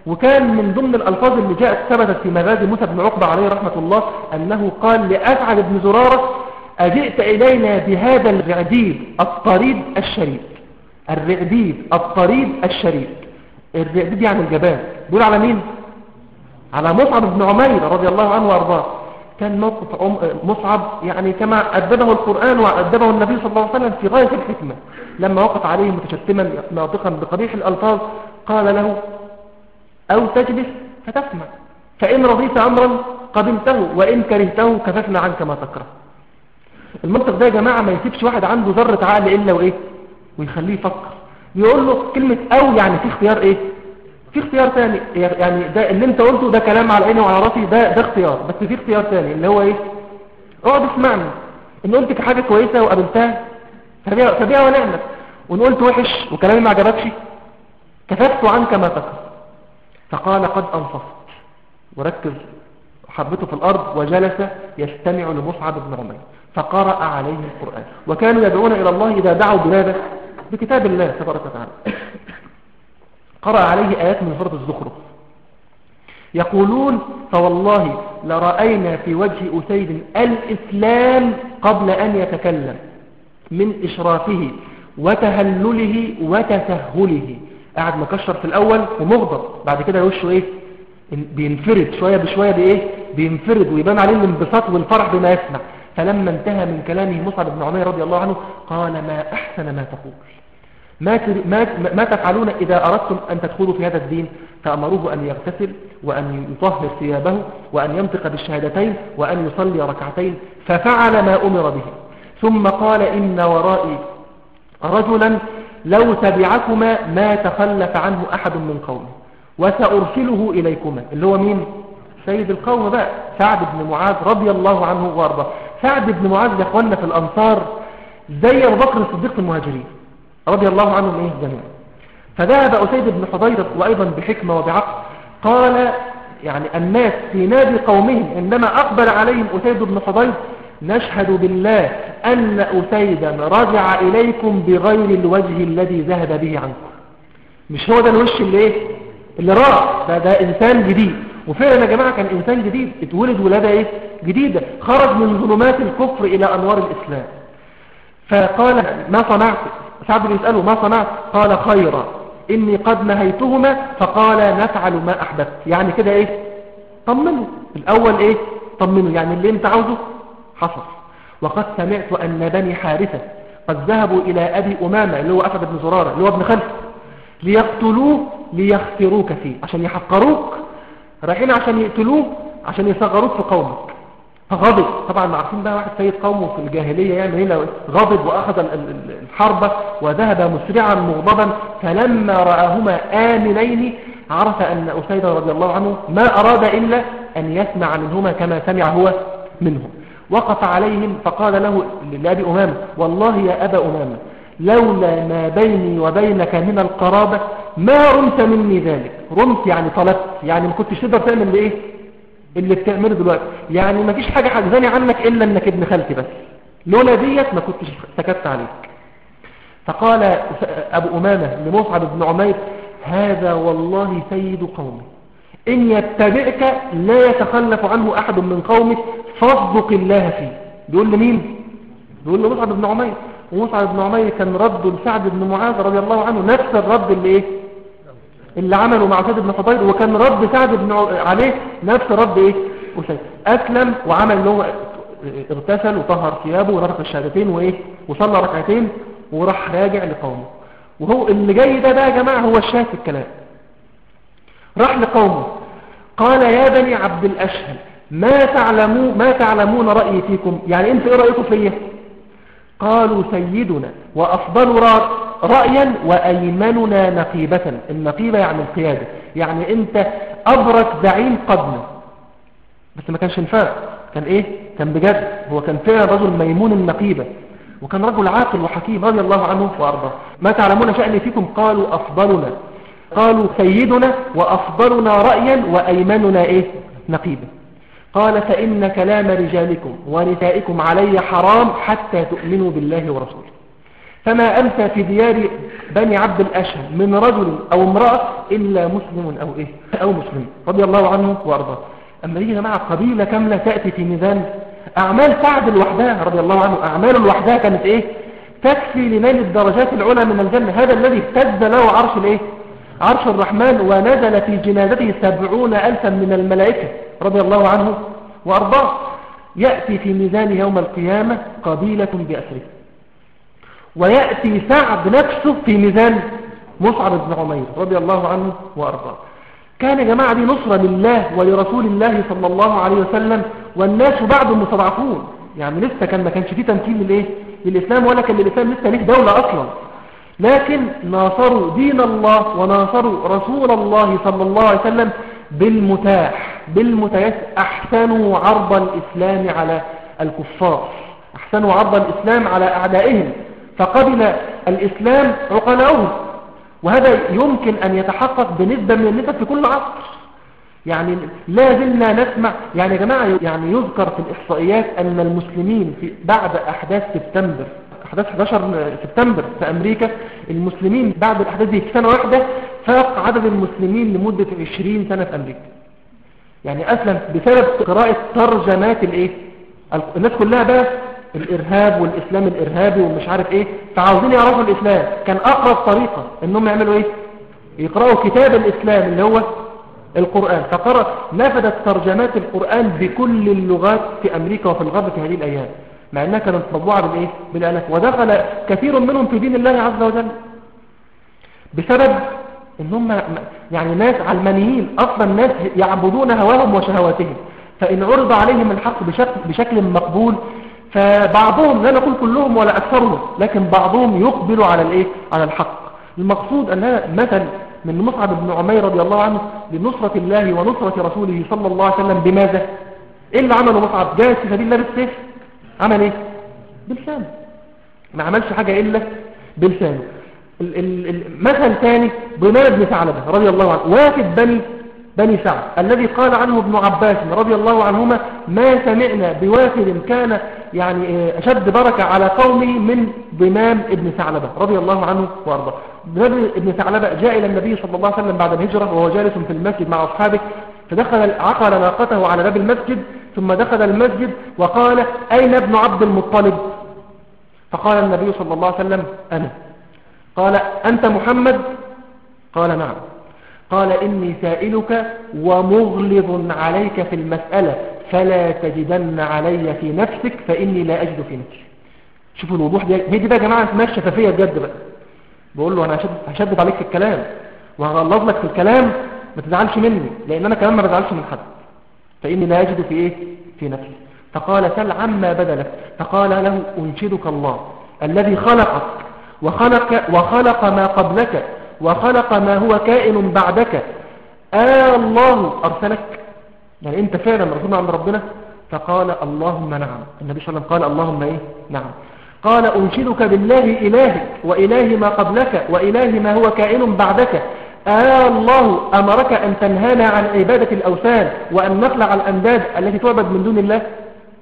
S3: وكان من ضمن الألفاظ اللي جاءت ثبتت في مغازي موسى بن عقبة عليه رحمة الله أنه قال لأسعد بن زرارة أجئت إلينا بهذا الرعديد الطريد الشريد الرعديد الطريد الشريد الرعديد يعني الجبان دول على مين؟ على مصعب بن عمير رضي الله عنه وأرضاه. كان موقف مصعب يعني كما أدبه القرآن وأدبه النبي صلى الله عليه وسلم في غاية الحكمة. لما وقف عليه متشتما ناطقا بقبيح الألفاظ قال له أو تجلس فتسمع. فإن رضيت أمرا قبلته وإن كرهته كففنا عنك ما تكره. المنطق ده يا جماعة ما يسيبش واحد عنده ذرة عقل إلا وإيه؟ ويخليه يفكر. يقول له كلمة أو يعني في اختيار إيه؟ في اختيار تاني. يعني ده اللي أنت قلته ده كلام على عيني وعلى رأسي ده ده اختيار. بس في اختيار تاني اللي هو إيه؟ اقعد اسمعني. إن قلت حاجة كويسة وقابلتها فبيها, ونعمت. وإن قلت وحش وكلامي ما عجبكش كففت عنك ما تكره فقال قد انصفت وركز. حبته في الأرض وجلس يستمع لمصعب بن عمير. فقرأ عليه القرآن. وكانوا يدعون إلى الله إذا دعوا بماذا؟ بكتاب الله تبارك وتعالى. قرأ عليه آيات من سورة الزخرف. يقولون فوالله لرأينا في وجه أسيد الإسلام قبل أن يتكلم من إشرافه وتهلله وتسهله. قاعد مكشر في الأول ومغضب بعد كده وشه إيه؟ بينفرد شوية بشوية بإيه؟ بينفرد ويبان عليه الانبساط والفرح بما يسمع. فلما انتهى من كلامه مصعب بن عمير رضي الله عنه قال ما أحسن ما تقول. ما, ما, ما تفعلون إذا أردتم أن تدخلوا في هذا الدين فأمروه أن يغتسل وأن يطهر ثيابه وأن ينطق بالشهادتين وأن يصلي ركعتين ففعل ما أمر به. ثم قال إن ورائي رجلا لو تبعكما ما تخلف عنه أحد من قومه وسأرسله إليكما. اللي هو مين؟ سيد القوم بقى سعد بن معاذ رضي الله عنه وأرضاه. سعد بن معاذ يا في الأنصار زي أبو بكر الصديق في المهاجرين. رضي الله عنهم إيه جميعا. فذهب أسيد بن حضير وأيضا بحكمة وبعقل قال يعني الناس في نادي قومهم عندما أقبل عليهم أسيد بن حضير نشهد بالله أن اسيدا رجع إليكم بغير الوجه الذي ذهب به عنكم. مش هو ده الوش اللي إيه؟ اللي راح ده, ده إنسان جديد. وفعلا يا جماعة كان إنسان جديد. اتولد ولادة إيه؟ جديدة. خرج من ظلمات الكفر إلى أنوار الإسلام. فقال ما صنعت؟ سعد بيسأله ما صنعت؟ قال خيرا. إني قد نهيتهما. فقال نفعل ما أحببت. يعني كده إيه؟ طمنه. الأول إيه؟ طمنه. يعني اللي أنت عاوزه حصل. وقد سمعت أن بني حارثة قد ذهبوا إلى أبي أمامة اللي هو أسد بن زرارة اللي هو ابن خلف ليقتلوه ليخسروك فيه عشان يحقروك رايحين عشان يقتلوه عشان يصغروك في قومك. فغضب طبعا عارفين بقى واحد سيد قومه في الجاهلية يعمل إيه؟ لو غضب وأخذ ال- ال- الحرب وذهب مسرعا مغضبا فلما رآهما آمنين عرف أن أسيد رضي الله عنه ما أراد إلا أن يسمع منهما كما سمع هو منهم. وقف عليهم فقال له لأبي أمامة والله يا أبا أمامة لولا ما بيني وبينك من القرابة ما رمت مني ذلك. رمت يعني طلبت يعني ما كنتش تقدر تعمل إيه اللي بتعمله دلوقتي. يعني ما فيش حاجة حجزاني عنك إلا أنك ابن خالتي بس. لولا ديت ما كنتش سكت عليك. فقال أبو أمامة لمصعب بن عمير هذا والله سيد قومي. إن يتبعك لا يتخلف عنه أحد من قومك فاصدق الله فيه. بيقول لمين؟ بيقول لمصعب بن عمير. ومصعب بن عمير كان رد لسعد بن معاذ رضي الله عنه نفس الرد اللي إيه؟ اللي عمله مع سعد بن حضير وكان رد سعد بن عليه نفس رد إيه؟ أسيد أسلم وعمل له اغتسل وطهر ثيابه ونفخ الشهادتين وإيه؟ وصلى ركعتين وراح راجع لقومه. وهو اللي جاي ده بقى يا جماعة هو الشاهد في الكلام. راح لقومه. قال يا بني عبد الأشهل ما تعلمون ما تعلمون رأيي فيكم؟ يعني انت إيه رأيكم فيا؟ قالوا سيدنا وأفضل رأ- رأيا وأيمننا نقيبة. النقيبة يعني القيادة. يعني أنت أبرك زعيم قدنا بس ما كانش نفاق كان إيه؟ كان بجد. هو كان فعلا رجل ميمون النقيبة. وكان رجل عاقل وحكيم رضي الله عنه وأرضاه. ما تعلمون شأني فيكم؟ قالوا أفضلنا. قالوا سيدنا وأفضلنا رأيا وأيمننا إيه؟ نقيبا قال فإن كلام رجالكم ونسائكم علي حرام حتى تؤمنوا بالله ورسوله. فما أمسى في ديار بني عبد الأشهر من رجل أو امرأة إلا مسلم أو إيه؟ أو مسلم رضي الله عنه وأرضاه. أما يجي جماعة قبيلة كاملة تأتي في ميزان أعمال سعد لوحدها رضي الله عنه أعماله لوحدها كانت إيه؟ تكفي لنيل الدرجات العلى من الجنة. هذا الذي اهتز له عرش الإيه؟ عرش الرحمن ونزل في جنازته سبعون ألفا من الملائكة رضي الله عنه وأرضاه. يأتي في ميزان يوم القيامة قبيلة بأسره. ويأتي سعد نفسه في ميزان مصعب بن عمير رضي الله عنه وأرضاه. كان جماعة دي نصرة لله ولرسول الله صلى الله عليه وسلم والناس بعد مستضعفون. يعني لسه كان ما كانش فيه تمكين للايه للإسلام ولا كان للإسلام لسه ليه دولة أصلا. لكن ناصروا دين الله وناصروا رسول الله صلى الله عليه وسلم بالمتاح بالمتيسر أحسنوا عرض الإسلام على الكفار أحسنوا عرض الإسلام على أعدائهم. فقبل الإسلام عقلاؤهم وهذا يمكن أن يتحقق بنسبة من النسب في كل عصر. يعني لا زلنا نسمع يعني يا جماعة يعني يذكر في الإحصائيات أن المسلمين في بعد أحداث سبتمبر أحداث 11 سبتمبر في أمريكا المسلمين بعد الأحداث دي سنة واحدة فاق عدد المسلمين لمدة 20 سنة في أمريكا. يعني أسلم بسبب قراءة ترجمات الإيه؟ الناس كلها بقى الإرهاب والإسلام الإرهابي ومش عارف إيه. فعاوزين يعرفوا الإسلام. كان أقرب طريقة إنهم يعملوا إيه؟ يقرأوا كتاب الإسلام اللي هو القرآن. فقرأ نفذت ترجمات القرآن بكل اللغات في أمريكا وفي الغرب في هذه الأيام. مع أنها كانت مطبوعة بالإيه بالآلاف ودخل كثير منهم في دين الله عز وجل. بسبب إن هم يعني ناس علمانيين. أصلا ناس يعبدون هواهم وشهواتهم. فإن عرض عليهم الحق بشكل, بشكل مقبول فبعضهم لا نقول كلهم ولا أكثرهم لكن بعضهم يقبل على الإيه؟ على الحق. المقصود أن هذا مثل من مصعب بن عمير رضي الله عنه لنصرة الله ونصرة رسوله صلى الله عليه وسلم بماذا؟ إيه اللي عمله مصعب؟ جاء في الله بالسيف. عمل إيه؟ بلسانه ما عملش حاجة إلا بلسانه مثل ثاني ضمان بن ثعلبة رضي الله عنه وافد بني بني سعد الذي قال عنه ابن عباس رضي الله عنهما ما سمعنا بوافد كان يعني آه، أشد بركة على قومه من ضمام ابن ثعلبة رضي الله عنه وأرضاه. ضمام ابن ثعلبة جاء إلى النبي صلى الله عليه وسلم بعد الهجرة وهو جالس في المسجد مع أصحابه فدخل عقل ناقته على باب المسجد ثم دخل المسجد وقال أين ابن عبد المطلب؟ فقال النبي صلى الله عليه وسلم أنا. قال أنت محمد؟ قال نعم. قال إني سائلك ومغلظ عليك في المسألة. فلا تجدن علي في نفسك فإني لا أجد في نفسي. شوفوا الوضوح دي دي بقى يا جماعة اسمها الشفافية بجد بقى. بقول له أنا هشدد, هشدد عليك في الكلام وهغلظ لك في الكلام ما تزعلش مني لأن أنا كمان ما بزعلش من حد. فإني لا أجد في إيه؟ في نفسي. فقال سل عما بدلك. فقال له أنشدك الله الذي خلقك وخلق, وخلق ما قبلك وخلق ما هو كائن بعدك. آه الله أرسلك. يعني أنت فعلا رسول عند ربنا؟ فقال اللهم نعم. النبي صلى الله عليه وسلم قال اللهم إيه؟ نعم. قال أنشدك بالله إلهك وإله ما قبلك وإله ما هو كائن بعدك. آه الله أمرك أن تنهانا عن عبادة الأوثان وأن نخلع الأنداد التي تعبد من دون الله؟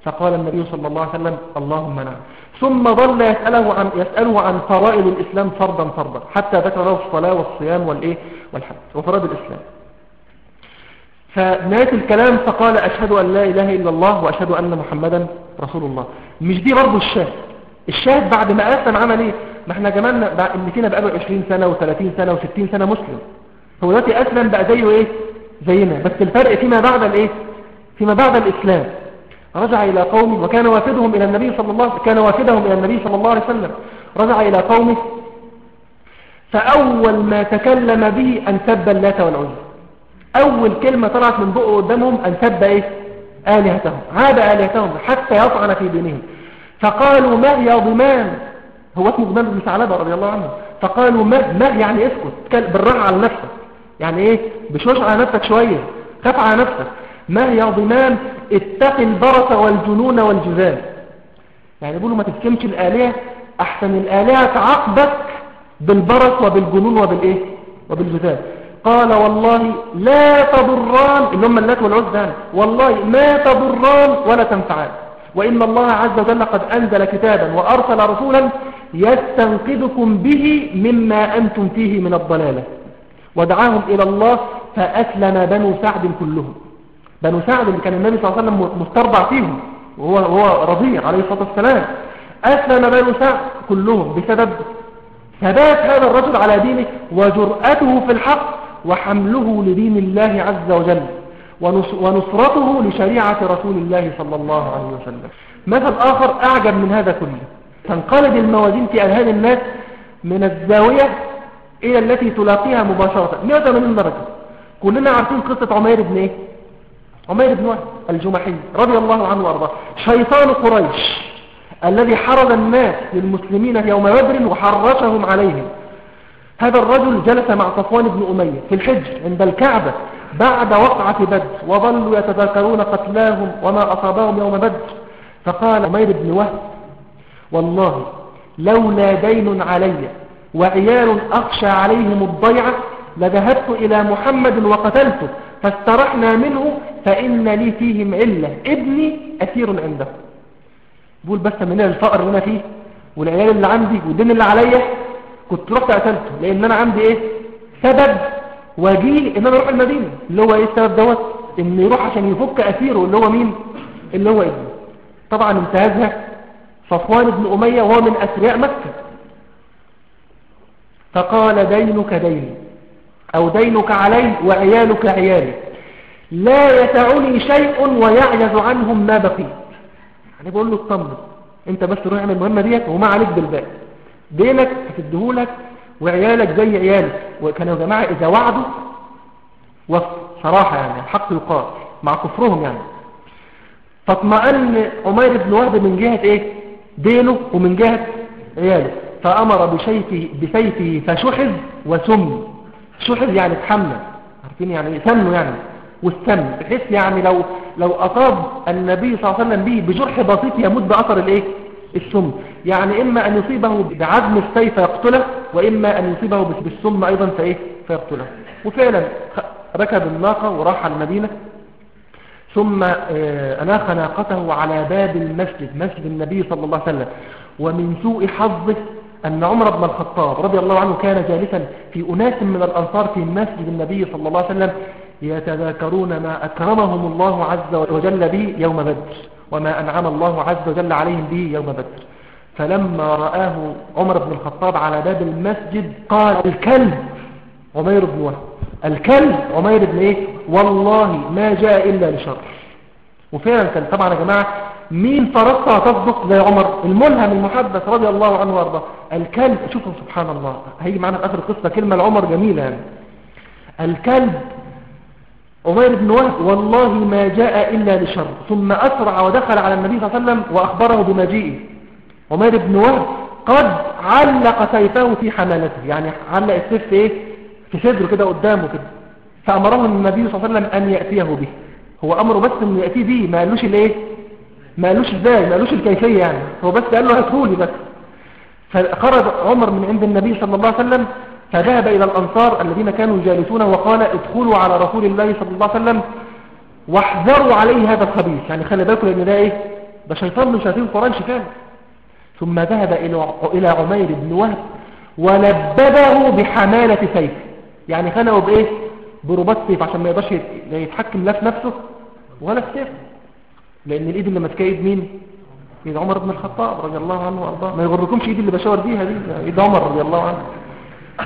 S3: فقال النبي صلى الله عليه وسلم اللهم نعم. ثم ظل يسأله عن, يسأله عن فرائض الإسلام فرضا فرضا حتى ذكر له الصلاة والصيام والإيه؟ والحج وفرائض الإسلام. فنهاية الكلام فقال أشهد أن لا إله إلا الله وأشهد أن محمدا رسول الله. مش دي برضه الشاهد. الشاهد بعد ما أسلم عمل إيه؟ ما إحنا جمالنا بقى اللي فينا بقى له 20 سنة و30 سنة و60 سنة مسلم. هو دلوقتي أسلم بقى زيه إيه؟ زينا. بس الفرق فيما بعد الإيه؟ فيما بعد الإسلام. رجع إلى قومه وكان وافدهم إلى النبي صلى الله كان وافدهم إلى النبي صلى الله عليه وسلم. رجع إلى قومه. فأول ما تكلم به أن سب اللات والعزى. أول كلمة طلعت من بقه قدامهم أن سب إيه؟ آلهتهم. عاد آلهتهم حتى يطعن في دينهم. فقالوا ما يا ضمان؟ هو اسمه ضمان بن ثعلبة رضي الله عنه. فقالوا ما ما يعني اسكت؟ بالراحة على نفسك. يعني إيه؟ بشوش على نفسك شوية. خاف على نفسك. ما يا ضمان؟ اتق البرص والجنون والجذام يعني يقولوا ما تسكمش الآلهة. أحسن الآلهة تعاقبك بالبرص وبالجنون وبالإيه؟ وبالجذام قال والله لا تضران اللي هم اللات والعزى والله ما تضران ولا تنفعان. وإن الله عز وجل قد أنزل كتابا وأرسل رسولا يستنقذكم به مما أنتم فيه من الضلالة. ودعاهم إلى الله فأسلم بنو سعد كلهم. بنو سعد اللي كان النبي صلى الله عليه وسلم مسترضع فيهم وهو هو رضيع عليه الصلاة والسلام. أسلم بنو سعد كلهم بسبب ثبات هذا الرجل على دينه وجرأته في الحق وحمله لدين الله عز وجل ونصرته لشريعة رسول الله صلى الله عليه وسلم. مثل آخر أعجب من هذا كله. تنقلب الموازين في أذهان الناس من الزاوية إلى التي تلاقيها مباشرة. 180 درجة. كلنا عارفين قصة عمير بن إيه؟ عمير بن وهب الجمحي رضي الله عنه وأرضاه. شيطان قريش الذي حرز الناس للمسلمين يوم بدر وحرشهم عليهم. هذا الرجل جلس مع صفوان بن أمية في الحج عند الكعبة بعد وقعة بدر وظلوا يتذاكرون قتلاهم وما أصابهم يوم بدر. فقال عمير بن وهب والله لولا دين علي وعيال أخشى عليهم الضيعة لذهبت إلى محمد وقتلته فاسترحنا منه فإن لي فيهم علة. ابني أسير عنده. بقول بس من الفقر اللي أنا فيه والعيال اللي عندي والدين اللي عليا كنت رحت قتلته لأن أنا عندي إيه؟ سبب وجيه إن أنا أروح المدينة. اللي هو إيه السبب دوت؟ ان يروح عشان يفك أسيره اللي هو مين؟ اللي هو ابنه. طبعا انتهزها صفوان بن أمية وهو من أسرياء مكة. فقال دينك ديني أو دينك علي وعيالك عيالي. لا يسعني شيء ويعجز عنهم ما بقيت. يعني بقول له اطمن أنت بس روح اعمل المهمة ديت وما عليك بالباقي. دينك هتديهولك وعيالك زي عيالك. وكانوا يا جماعة إذا وعدوا وفق صراحة يعني الحق يقال مع كفرهم يعني. فاطمأن عمير بن وهب من جهة إيه؟ دينه ومن جهة عياله. فأمر بسيفه, بسيفه فشحذ وسم. شحذ يعني اتحمل عارفين يعني سمنه يعني. والسم بحيث يعني لو لو أصاب النبي صلى الله عليه وسلم به بجرح بسيط يموت بأثر الإيه؟ السم. يعني إما أن يصيبه بعزم السيف فيقتله وإما أن يصيبه بالسم أيضا فإيه؟ فيقتله. وفعلا ركب الناقة وراح المدينة ثم آه، أناخ ناقته على باب المسجد مسجد النبي صلى الله عليه وسلم. ومن سوء حظه أن عمر بن الخطاب رضي الله عنه كان جالسا في أناس من الأنصار في مسجد النبي صلى الله عليه وسلم يتذاكرون ما أكرمهم الله عز وجل به يوم بدر وما أنعم الله عز وجل عليهم به يوم بدر. فلما رآه عمر بن الخطاب على باب المسجد قال الكلب! عمير بن وهب. الكلب! عمير بن إيه؟ والله ما جاء إلا لشر. وفعلا كان طبعا يا جماعة مين فرصها تصدق زي عمر؟ الملهم المحدث رضي الله عنه وأرضاه. الكلب شوفوا سبحان الله. هيجي معنا في آخر القصة كلمة لعمر جميلة يعني. الكلب عمير بن وهب والله ما جاء إلا لشر. ثم أسرع ودخل على النبي صلى الله عليه وسلم وأخبره بمجيئه. عمير بن وهب قد علق سيفه في حمالته. يعني علق السيف في إيه؟ في صدره كده قدامه كده. فأمره النبي صلى الله عليه وسلم أن يأتيه به. هو أمره بس أن يأتيه به. ما قالوش الإيه؟ ما قالوش إزاي؟ ما قالوش الكيفية يعني. هو بس قال له هاتهولي بس. فخرج عمر من عند النبي صلى الله عليه وسلم فذهب إلى الأنصار الذين كانوا جالسون وقال ادخلوا على رسول الله صلى الله عليه وسلم واحذروا عليه هذا الخبيث. يعني خلي بالكم لأن ده إيه؟ ده شيطان من شياطين قريش كان ثم ذهب إلى عمير بن وهب ولببه بحمالة سيف. يعني خنقه بإيه؟ برباط سيف عشان ما يقدرش يتحكم لا في نفسه ولا في سيفه. لأن الإيد اللي ماسكه إيد مين؟ إيد عمر بن الخطاب رضي الله عنه وأرضاه. ما يغركمش ايد اللي بشاور بيها دي إيد عمر رضي الله عنه.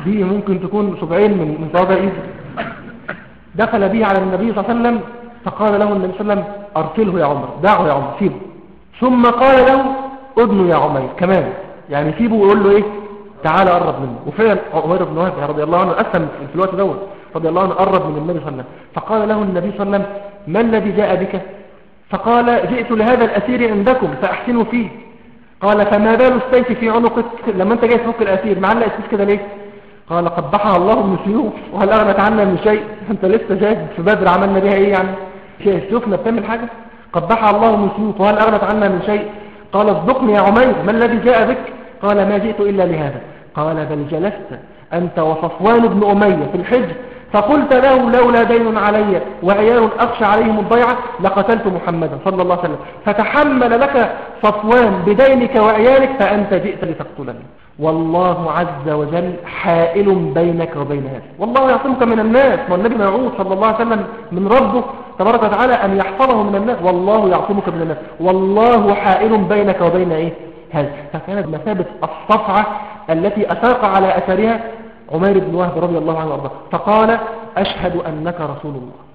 S3: دي ممكن تكون سبعين من من صوابع ايد دخل به على النبي صلى الله عليه وسلم فقال له النبي صلى الله عليه وسلم أرسله يا عمر دعه يا عمر سيبه. ثم قال له ادنه يا عمير كمان. يعني سيبه ويقول له إيه؟ تعال قرب منه وفعلا عمر بن وهب رضي الله عنه أسلم في الوقت دوت رضي الله عنه قرب من النبي صلى الله عليه وسلم. فقال له النبي صلى الله عليه وسلم ما الذي جاء بك؟ فقال جئت لهذا الأسير عندكم فأحسنوا فيه. قال فما بال السيف في عنقك؟ لما أنت جاي تفك الأسير معلق السيف كده ليه؟ قال قبحها الله من سيوف وهل أغنت عنا من شيء. أنت لسه شايف في بدر عملنا بها إيه يعني؟ شيء سيوفنا بتعمل حاجة؟ قبحها الله من سيوف وهل أغنت عنا من شيء. قال اصدقني يا عمير ما الذي جاء بك؟ قال ما جئت إلا لهذا. قال بل جلست أنت وصفوان بن أمية في الحج فقلت له لولا دين علي وعيال أخشى عليهم الضيعة لقتلت محمدا صلى الله عليه وسلم. فتحمل لك صفوان بدينك وعيالك فأنت جئت لتقتلني. والله عز وجل حائل بينك وبين هذا والله يعصمك من الناس. والنبي معود صلى الله عليه وسلم من ربه تبارك وتعالى أن يحفظه من الناس. والله يعصمك من الناس. والله حائل بينك وبين إيه؟ هذا. فكانت مثابة الصفعة التي أساق على أثرها عمير بن وهب رضي الله عنه وأرضاه. فقال أشهد أنك رسول الله.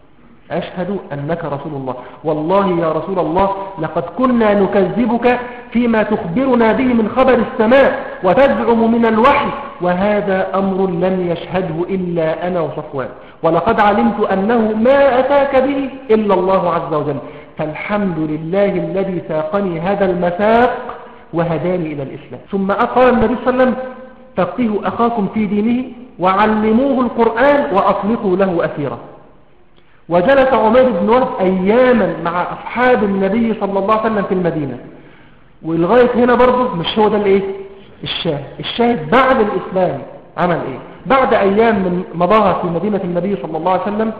S3: أشهد أنك رسول الله. والله يا رسول الله لقد كنا نكذبك فيما تخبرنا به من خبر السماء وتزعم من الوحي وهذا أمر لم يشهده إلا أنا وصفوان. ولقد علمت أنه ما أتاك به إلا الله عز وجل. فالحمد لله الذي ساقني هذا المساق وهداني إلى الإسلام. ثم قال النبي صلى الله عليه وسلم فقهوا أخاكم في دينه وعلموه القرآن وأطلقوا له أثيرا وجلس عمير بن وهب أياما مع أصحاب النبي صلى الله عليه وسلم في المدينة. ولغاية هنا برضه مش هو ده الإيه؟ الشاهد. الشاهد بعد الإسلام عمل إيه؟ بعد أيام من مضاها في مدينة النبي صلى الله عليه وسلم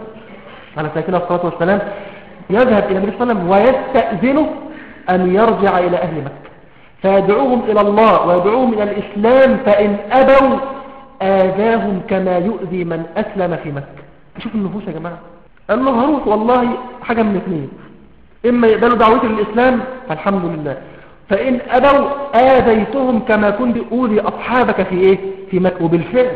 S3: على ساكنة الصلاة والسلام يذهب إلى النبي صلى الله عليه وسلم ويستأذنه أن يرجع إلى أهل مكة. فيدعوهم إلى الله ويدعوهم إلى الإسلام فإن أبوا آذاهم كما يؤذي من أسلم في مكة. شوف النفوس يا جماعة. قال له هروح والله حاجة من اثنين إما يقبلوا دعوتي للإسلام فالحمد لله. فإن أبوا آذيتهم كما كنت أوذي أصحابك في إيه؟ في مكة. وبالفعل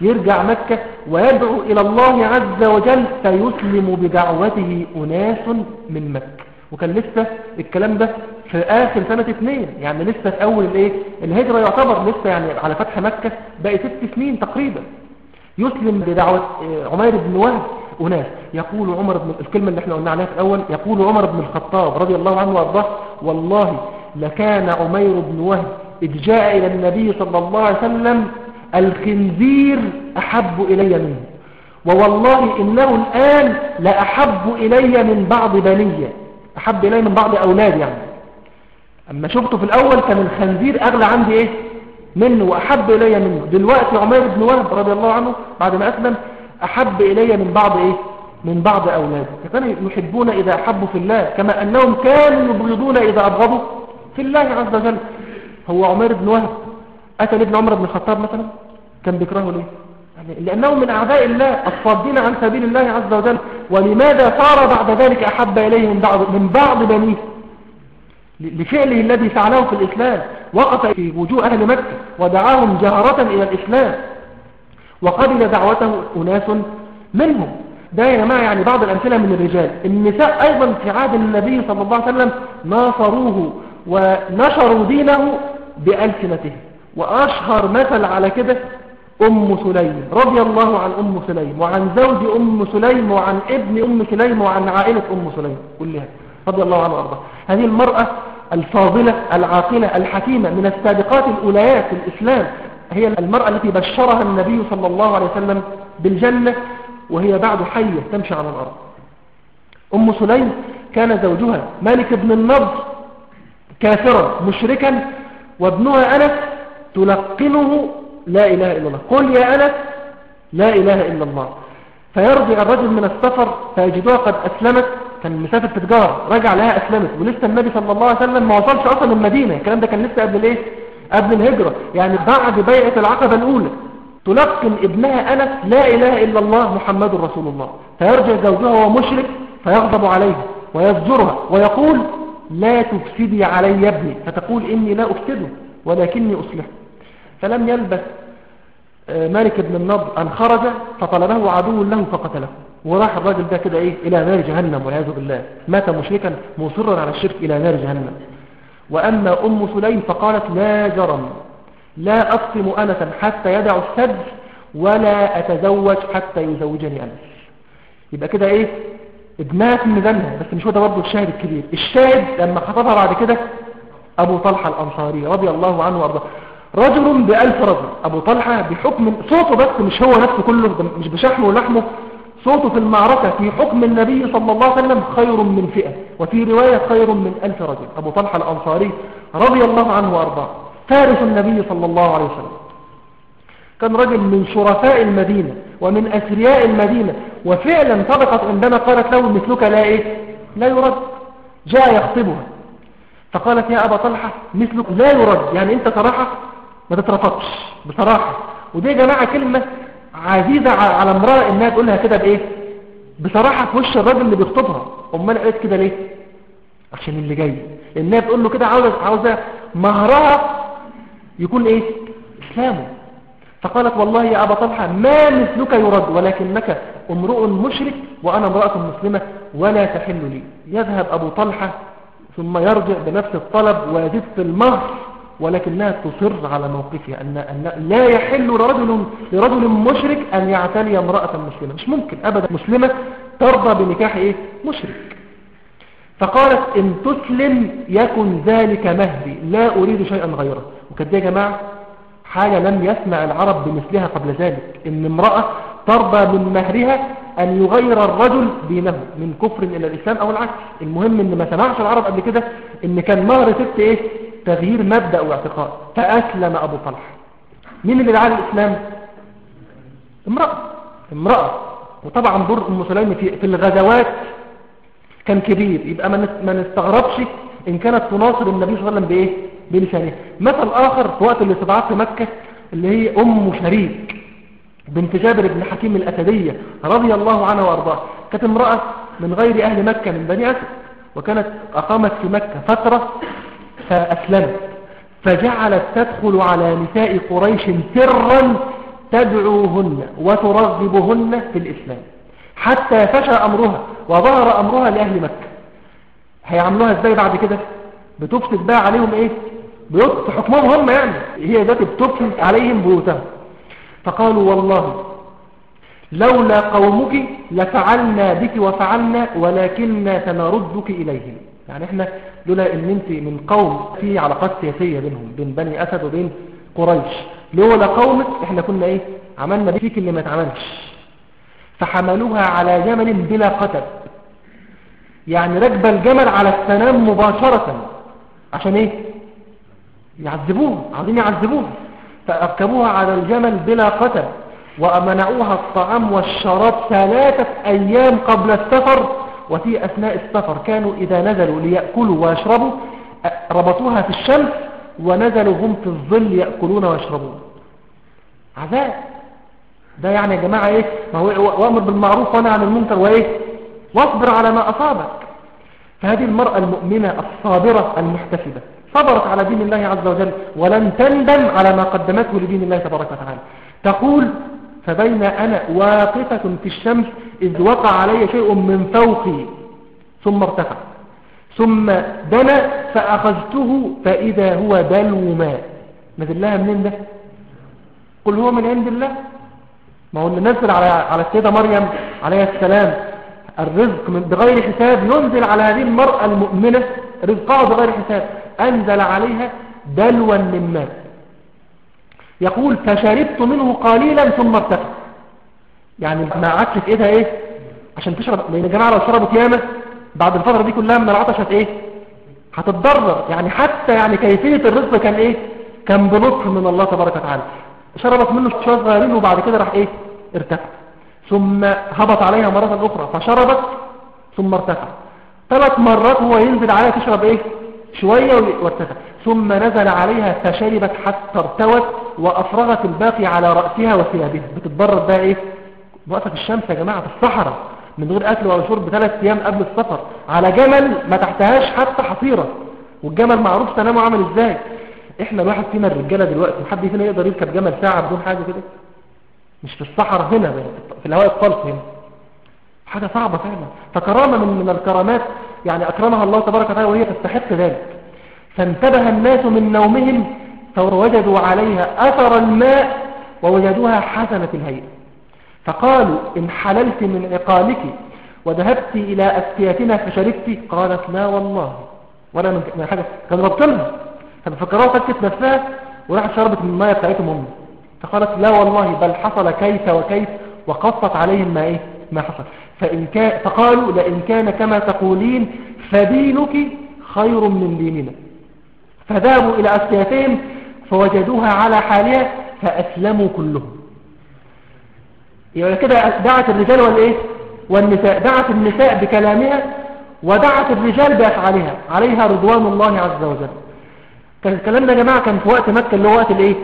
S3: يرجع مكة ويدعو إلى الله عز وجل فيسلم بدعوته أناس من مكة. وكان لسه الكلام ده في آخر سنة اثنين يعني لسه في أول الإيه؟ الهجرة يعتبر لسه يعني على فتح مكة بقى ست سنين تقريبا. يسلم بدعوة عمير بن وهب. أناس. يقول عمر بن الكلمة اللي إحنا قلنا عليها في الأول يقول عمر بن الخطاب رضي الله عنه وأرضاه والله لكان عمير بن وهب إذ جاء إلى النبي صلى الله عليه وسلم الخنزير أحب إلي منه ووالله إنه الآن لأحب إلي من بعض بنية أحب إلي من بعض أولاد يعني. أما شفته في الأول كان الخنزير أغلى عندي إيه؟ منه وأحب إلي منه. دلوقتي عمير بن وهب رضي الله عنه بعد ما أسلم أحب إلي من بعض إيه؟ من بعض أولاده فكانوا يحبون إذا أحبوا في الله كما أنهم كانوا يبغضون إذا أبغضوا في الله عز وجل. هو عمير بن وهب. أتى ابن عمر بن الخطاب مثلا؟ كان بيكرهه ليه؟ يعني لأنه من أعداء الله الصادين عن سبيل الله عز وجل. ولماذا صار بعد ذلك أحب إليه من بعض, من بعض بنيه؟ لفعله الذي فعله في الإسلام. وقف في وجوه أهل مكة ودعاهم جهرة إلى الإسلام. وقبل دعوته أناس منهم. ده يا جماعة يعني بعض الأمثلة من الرجال. النساء أيضا في عهد النبي صلى الله عليه وسلم ناصروه ونشروا دينه بألسنتهم. وأشهر مثل على كده أم سليم رضي الله عن أم سليم وعن زوج أم سليم وعن ابن أم سليم وعن عائلة أم سليم كلها رضي الله عنه وأرضاه هذه المرأة الفاضلة العاقلة الحكيمة من السابقات الأوليات في الإسلام. هي المرأة التي بشرها النبي صلى الله عليه وسلم بالجنة وهي بعد حية تمشي على الأرض. أم سليم كان زوجها مالك بن النضر كافرا مشركا وابنها أنس تلقنه لا إله إلا الله. قل يا أنس لا إله إلا الله. فيرجع الرجل من السفر فيجدها قد أسلمت. كان مسافة تجارة رجع لها أسلمت. ولسه النبي صلى الله عليه وسلم ما وصلش أصلا المدينة. الكلام ده كان لسه قبل الإيه؟ قبل الهجرة يعني بعد بيعة العقبة الأولى. تلقن ابنها أنس لا إله إلا الله محمد رسول الله. فيرجع زوجها وهو مشرك فيغضب عليها ويزجرها ويقول لا تفسدي علي ابني. فتقول إني لا أفسده ولكني أصلحه. فلم يلبث مالك بن النضر أن خرج فطلبه عدو له فقتله. وراح الراجل ده كده إيه؟ إلى نار جهنم والعياذ بالله. مات مشركا مصرا على الشرك إلى نار جهنم. وأما أم سليم فقالت لا جرم لا أقسم أنسا حتى يدع السد ولا أتزوج حتى يزوجني أنس يبقى كده إيه؟ ابنها في ميزانها بس مش هو ده برضه الشاهد الكبير. الشاهد لما خطبها بعد كده أبو طلحة الأنصاري رضي الله عنه وأرضاه. رجل بألف رجل أبو طلحة بحكم صوته بس مش هو نفسه كله مش بشحمه ولحمه صوته في المعركة في حكم النبي صلى الله عليه وسلم خير من فئة وفي رواية خير من ألف رجل. أبو طلحة الأنصاري رضي الله عنه وأرضاه. فارس النبي صلى الله عليه وسلم. كان رجل من شرفاء المدينة ومن أثرياء المدينة وفعلا طبقت عندما قالت له مثلك لا إيه؟ لا يرد. جاء يخطبها. فقالت يا أبا طلحة مثلك لا يرد. يعني أنت صراحة ما تترفضش. بصراحة. ودي يا جماعة كلمة عزيزة على امرأة إنها تقولها كده بإيه؟ بصراحة في وش الراجل اللي بيخطبها. امال قالت كده ليه؟ عشان اللي جاي. لانها بتقول له كده عاوزة, عاوزة مهرها يكون إيه؟ إسلامه. فقالت والله يا أبا طلحة ما مثلك يرد ولكنك امرؤ مشرك وأنا امرأة مسلمة ولا تحل لي. يذهب أبو طلحة ثم يرجع بنفس الطلب ويزيد في المهر. ولكنها تصر على موقفها أن, أن لا يحل لرجل, لرجل مشرك أن يعتني امرأة مسلمة. مش ممكن أبدا. مسلمة ترضى بنكاح إيه؟ مشرك. فقالت إن تسلم يكن ذلك مهري لا أريد شيئا غيره. وكده يا جماعة حاجة لم يسمع العرب بمثلها قبل ذلك. إن امرأة ترضى من مهرها أن يغير الرجل دينه من كفر إلى الإسلام أو العكس. المهم إن ما سمعش العرب قبل كده إن كان مهر ست إيه؟ تغيير مبدأ واعتقاد. فأسلم أبو طلحة. مين اللي دعا الإسلام امرأة. امرأة. وطبعا دور أم سليم في, في الغزوات كان كبير. يبقى ما نستغربش إن كانت تناصر النبي صلى الله عليه وسلم بإيه؟ بلسانه. مثل آخر في وقت الاستضعاف في مكة اللي هي أم شريك بنت جابر بن حكيم الأسدية رضي الله عنها وأرضاها. كانت امرأة من غير أهل مكة من بني أسد وكانت أقامت في مكة فترة فأسلمت فجعلت تدخل على نساء قريش سرا تدعوهن وترغبهن في الإسلام. حتى فشى أمرها وظهر أمرها لأهل مكة. هيعملوها إزاي بعد كده؟ بتفسد بقى عليهم إيه؟ بيوت حكمهم هم يعني. هي ذات بتفسد عليهم بيوتهم فقالوا والله لولا قومك لفعلنا بك وفعلنا ولكننا سنردك إليهم. يعني إحنا لولا إن انت من قوم في علاقات سياسية بينهم بين بني أسد وبين قريش لولا قومك إحنا كنا إيه؟ عملنا فيك اللي ما اتعملش. فحملوها على جمل بلا قتب. يعني ركب الجمل على السنام مباشرة. عشان إيه؟ يعذبوه عاوزين يعذبوه. فأركبوها على الجمل بلا قتب ومنعوها الطعام والشراب ثلاثة أيام قبل السفر. وفي أثناء السفر كانوا إذا نزلوا ليأكلوا ويشربوا ربطوها في الشمس ونزلوا هم في الظل يأكلون ويشربون. عذاب. ده يعني يا جماعة إيه؟ ما هو وأمر بالمعروف ونهى عن المنكر وإيه؟ واصبر على ما أصابك. فهذه المرأة المؤمنة الصابرة المحتسبة صبرت على دين الله عز وجل ولن تندم على ما قدمته لدين الله تبارك وتعالى. تقول فبين أنا واقفة في الشمس إذ وقع علي شيء من فوقي ثم ارتفع. ثم دنا فأخذته فإذا هو دلو ماء نزل لها منين ده؟ قل هو من عند الله؟ ما هو نزل على على السيدة مريم عليه السلام. الرزق من بغير حساب ينزل على هذه المرأة المؤمنة رزقها بغير حساب. أنزل عليها دلوا من ماء. يقول فشربت منه قليلا ثم ارتفع. يعني ما عادش في ايدها إيه؟ عشان تشرب. لأن يا جماعة لو شربت ياما بعد الفترة دي كلها من العطش هت إيه؟ هتتضرر. يعني حتى يعني كيفية الرزق كان إيه؟ كان بلطف من الله تبارك وتعالى. شربت منه شوية صغيرين وبعد كده راح إيه؟ ارتفع. ثم هبط عليها مرة أخرى. فشربت ثم ارتفع. ثلاث مرات هو ينزل عليها تشرب إيه؟ شوية وارتفع. ثم نزل عليها فشربت حتى ارتوت وأفرغت الباقي على رأسها وثيابها. بتتبرد بقى إيه؟ وقفة الشمس يا جماعة في الصحراء من غير أكل ولا شرب ثلاث أيام قبل السفر على جمل ما تحتهاش حتى حصيرة. والجمل معروف تنامه عامل إزاي؟ إحنا الواحد فينا الرجالة دلوقتي حد فينا يقدر يركب جمل ساعة بدون حاجة كده؟ مش في الصحراء هنا في الهواء الطلق هنا. حاجة صعبة فعلا. فكرامة من, من الكرامات يعني أكرمها الله تبارك وتعالى وهي تستحق ذلك. فانتبه الناس من نومهم فوجدوا عليها أثر الماء ووجدوها حسنة الهيئة. فقالوا إن حللت من عقالك وذهبت إلى أسفياتنا فشربت قالت لا والله ولا من حاجة كان ربطلها ففكروا فكت نفسها وراحت شربت من الماء بتاعتهم هم. فقالت لا والله بل حصل كيف وكيف وقصت عليهم ما إيه؟ ما حصل. فإن كان فقالوا لئن كان كما تقولين فدينك خير من ديننا. فذهبوا إلى أسيافهم فوجدوها على حالها فأسلموا كلهم. يعني كده دعت الرجال والإيه والنساء. دعت النساء بكلامها ودعت الرجال بأفعالها. عليها رضوان الله عز وجل. كان الكلام ده يا جماعة كان في وقت مكة اللي هو وقت الإيه؟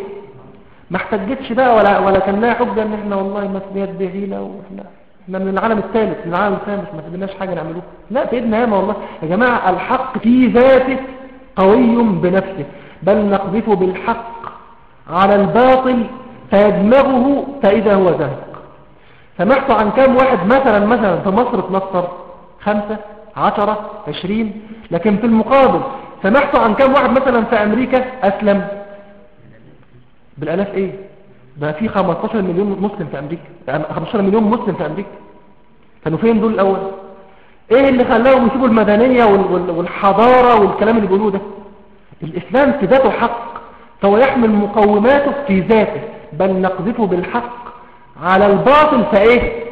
S3: ما احتجتش بقى ولا ولا كان لها حجة إن إحنا والله مسؤوليات بهيله وإحنا إحنا من العالم الثالث من العالم الخامس ما تدناش حاجة نعملوها لا سيدنا ياما والله. يا جماعة الحق في ذاته قوي بنفسه. بل نقذف بالحق على الباطل فيدمغه فإذا هو زهق سمعت عن كام واحد مثلا مثلا في مصر اتنصر؟ خمسة عشرة عشرين؟ لكن في المقابل سمعت عن كام واحد مثلا في أمريكا؟ أسلم. بالألاف إيه؟ ده في 15 مليون مسلم في أمريكا. 15 مليون مسلم في أمريكا. كانوا فين دول الأول؟ إيه اللي خلاهم يسيبوا المدنية والحضارة والكلام اللي بيقولوه ده؟ الإسلام في ذاته حق فهو يحمل مقوماته في ذاته بل نقذفه بالحق. على الباطل فإيه؟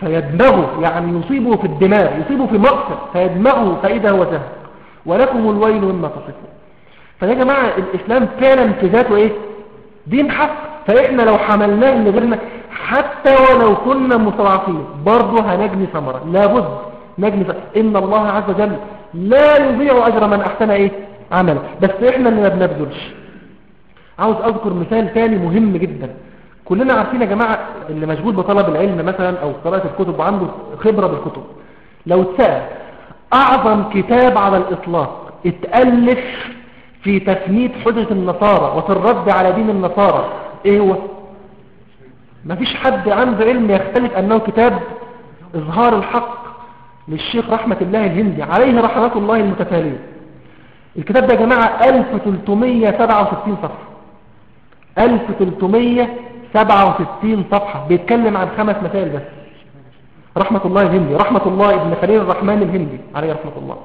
S3: فيدمغه يعني يصيبه في الدماغ يصيبه في مقصد فيدمغه فإذا هو زهق. ولكم الويل مما تصفون. فيا جماعة الإسلام فعلا في ذاته إيه؟ دين حق. فإحنا لو حملناه لغيرنا حتى ولو كنا مستضعفين برضه هنجني ثمرة. لابد نجني ثمرة. إن الله عز وجل لا يضيع أجر من أحسن إيه؟ عمل بس إحنا اللي ما بنبذلش. عاوز أذكر مثال ثاني مهم جدا. كلنا عارفين يا جماعة اللي مشغول بطلب العلم مثلا أو قراءة الكتب وعنده خبرة بالكتب. لو اتسأل أعظم كتاب على الإطلاق اتألف في تفنيد حجة النصارى وفي الرد على دين النصارى إيه هو؟ مفيش حد عنده علم يختلف أنه كتاب إظهار الحق للشيخ رحمة الله الهندي عليه رحمة الله المتتالية. الكتاب ده يا جماعة 1367 صفحة. 1367 صفحة بيتكلم عن خمس مسائل بس. رحمة الله الهندي رحمة الله ابن خليل الرحمن الهندي عليه رحمة الله.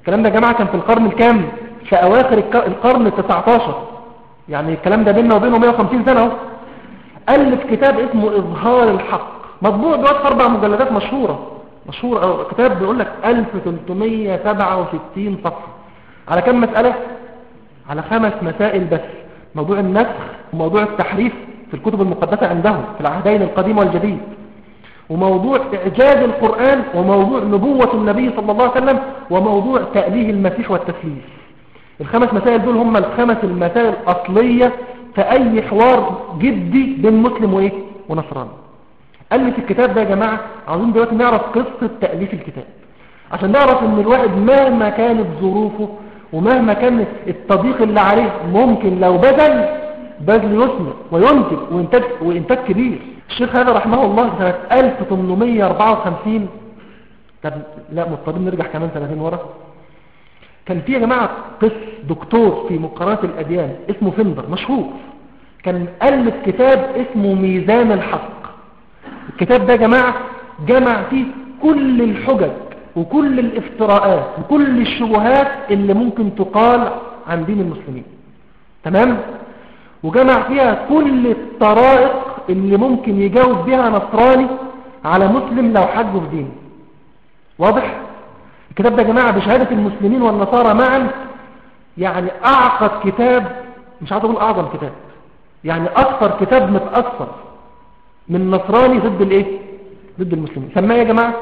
S3: الكلام ده يا جماعة كان في القرن الكام؟ في أواخر القرن التسعتاشر. يعني الكلام ده بيننا وبينه 150 سنة ألف كتاب اسمه إظهار الحق. مطبوع دلوقتي في أربع مجلدات مشهورة. مشهور أو كتاب بيقول لك 1367 صفحة. على كم مسألة؟ على خمس مسائل بس. موضوع النسخ وموضوع التحريف. في الكتب المقدسة عندهم في العهدين القديم والجديد. وموضوع إعجاز القرآن وموضوع نبوة النبي صلى الله عليه وسلم وموضوع تأليه المسيح والتثليث الخمس مسائل دول هم الخمس المسائل الأصلية في أي حوار جدي بين مسلم وإيه؟ ونصراني. قال في الكتاب ده يا جماعة عاوزين دلوقتي نعرف قصة تأليف الكتاب. عشان نعرف إن الواحد مهما كانت ظروفه ومهما كان التضييق اللي عليه ممكن لو بذل بذل يثمر وينتج وإنتاج, وإنتاج كبير. الشيخ هذا رحمه الله سنة 1854 طب لا مضطرين نرجع كمان سنتين ورا. كان في يا جماعة قس دكتور في مقارنة الأديان اسمه فندر مشهور. كان ألف كتاب اسمه ميزان الحق. الكتاب ده يا جماعة جمع فيه كل الحجج وكل الافتراءات وكل الشبهات اللي ممكن تقال عن دين المسلمين. تمام؟ وجمع فيها كل الطرائق اللي ممكن يجاوب بها نصراني على مسلم لو حجه في دينه. واضح؟ الكتاب ده يا جماعة بشهادة المسلمين والنصارى معا. يعني أعقد كتاب مش عايز أقول أعظم كتاب يعني أكثر كتاب متأثر من نصراني ضد الإيه؟ ضد المسلمين. سماه يا جماعة؟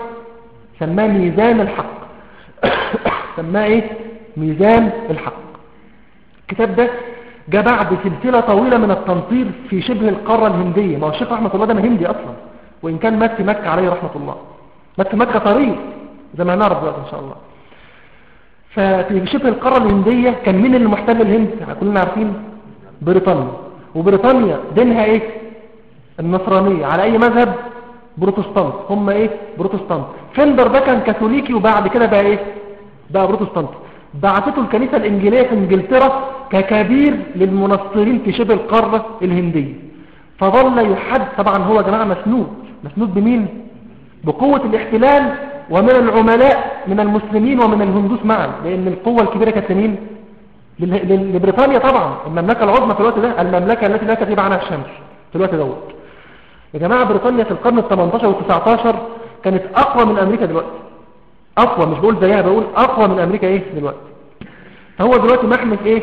S3: سماه ميزان الحق. سماه إيه؟ ميزان الحق. الكتاب ده جاء بعد سلسلة طويلة من التنطير في شبه القارة الهندية. ما هو الشيخ رحمة الله ده هندي أصلا. وإن كان مات في مكة عليه رحمة الله. مات في مكة طريق زي ما هنعرف دلوقتي إن شاء الله. ففي شبه القارة الهندية كان مين اللي محتل الهند كلنا عارفين بريطانيا. وبريطانيا دينها إيه؟ النصرانية. على أي مذهب؟ بروتستانت. هم إيه؟ بروتستانت. فندر ده كان كاثوليكي وبعد كده بقى إيه؟ بقى بروتستانت. بعثته الكنيسة الإنجيلية في إنجلترا. ككبير للمنصرين في شبه القارة الهندية. فظل يحد طبعا هو جماعة مسنود. مسنود بمين؟ بقوة الاحتلال ومن العملاء من المسلمين ومن الهندوس معا لأن القوة الكبيرة كانت مين لبريطانيا طبعا. المملكة العظمى في الوقت ده المملكة التي لا تغيب عنها الشمس في الوقت دوت. يا جماعة بريطانيا في القرن ال 18 وال 19 كانت أقوى من أمريكا دلوقتي. أقوى مش بقول زيها بقول أقوى من أمريكا إيه دلوقتي. فهو دلوقتي محمد إيه؟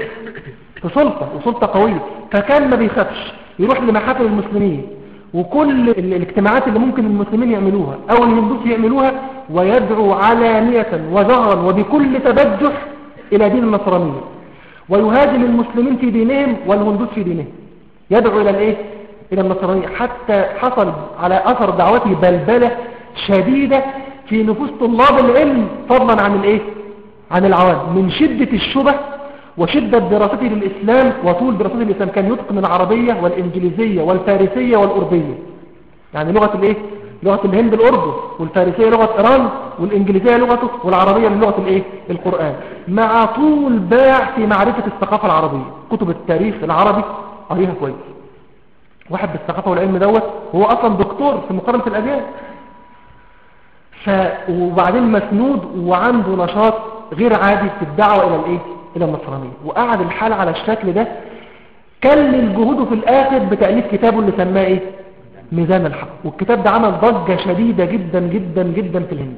S3: في سلطة وسلطة قوية. فكان ما بيخافش يروح لمحافل المسلمين. وكل ال- الاجتماعات اللي ممكن المسلمين يعملوها أو الهندوس يعملوها ويدعو علانية وجهرا وبكل تبجح إلى دين النصرانية. ويهاجم المسلمين في دينهم والهندوس في دينهم. يدعو إلى الإيه؟ إلى النصرانية. حتى حصل على أثر دعوته بلبلة شديدة في نفوس طلاب العلم فضلا عن الإيه؟ عن العوام. من شدة الشبه وشدة دراسته للإسلام وطول دراسته للإسلام كان يتقن العربية والإنجليزية والفارسية والأردية يعني لغة الإيه؟ لغة الهند الأردن والفارسية لغة إيران والإنجليزية لغته والعربية لغة الإيه؟ القرآن مع طول باع في معرفة الثقافة العربية كتب التاريخ العربي قريها كويس واحد بالثقافة والعلم دوت هو أصلا دكتور في مقارنة الأديان ف... وبعدين مسنود وعنده نشاط غير عادي في الدعوة إلى الإيه؟ إلى النصرانية وقعد الحال على الشكل ده. كلل جهوده في الآخر بتأليف كتابه اللي سماه إيه؟ ميزان الحق. والكتاب ده عمل ضجة شديدة جدا جدا جدا في الهند.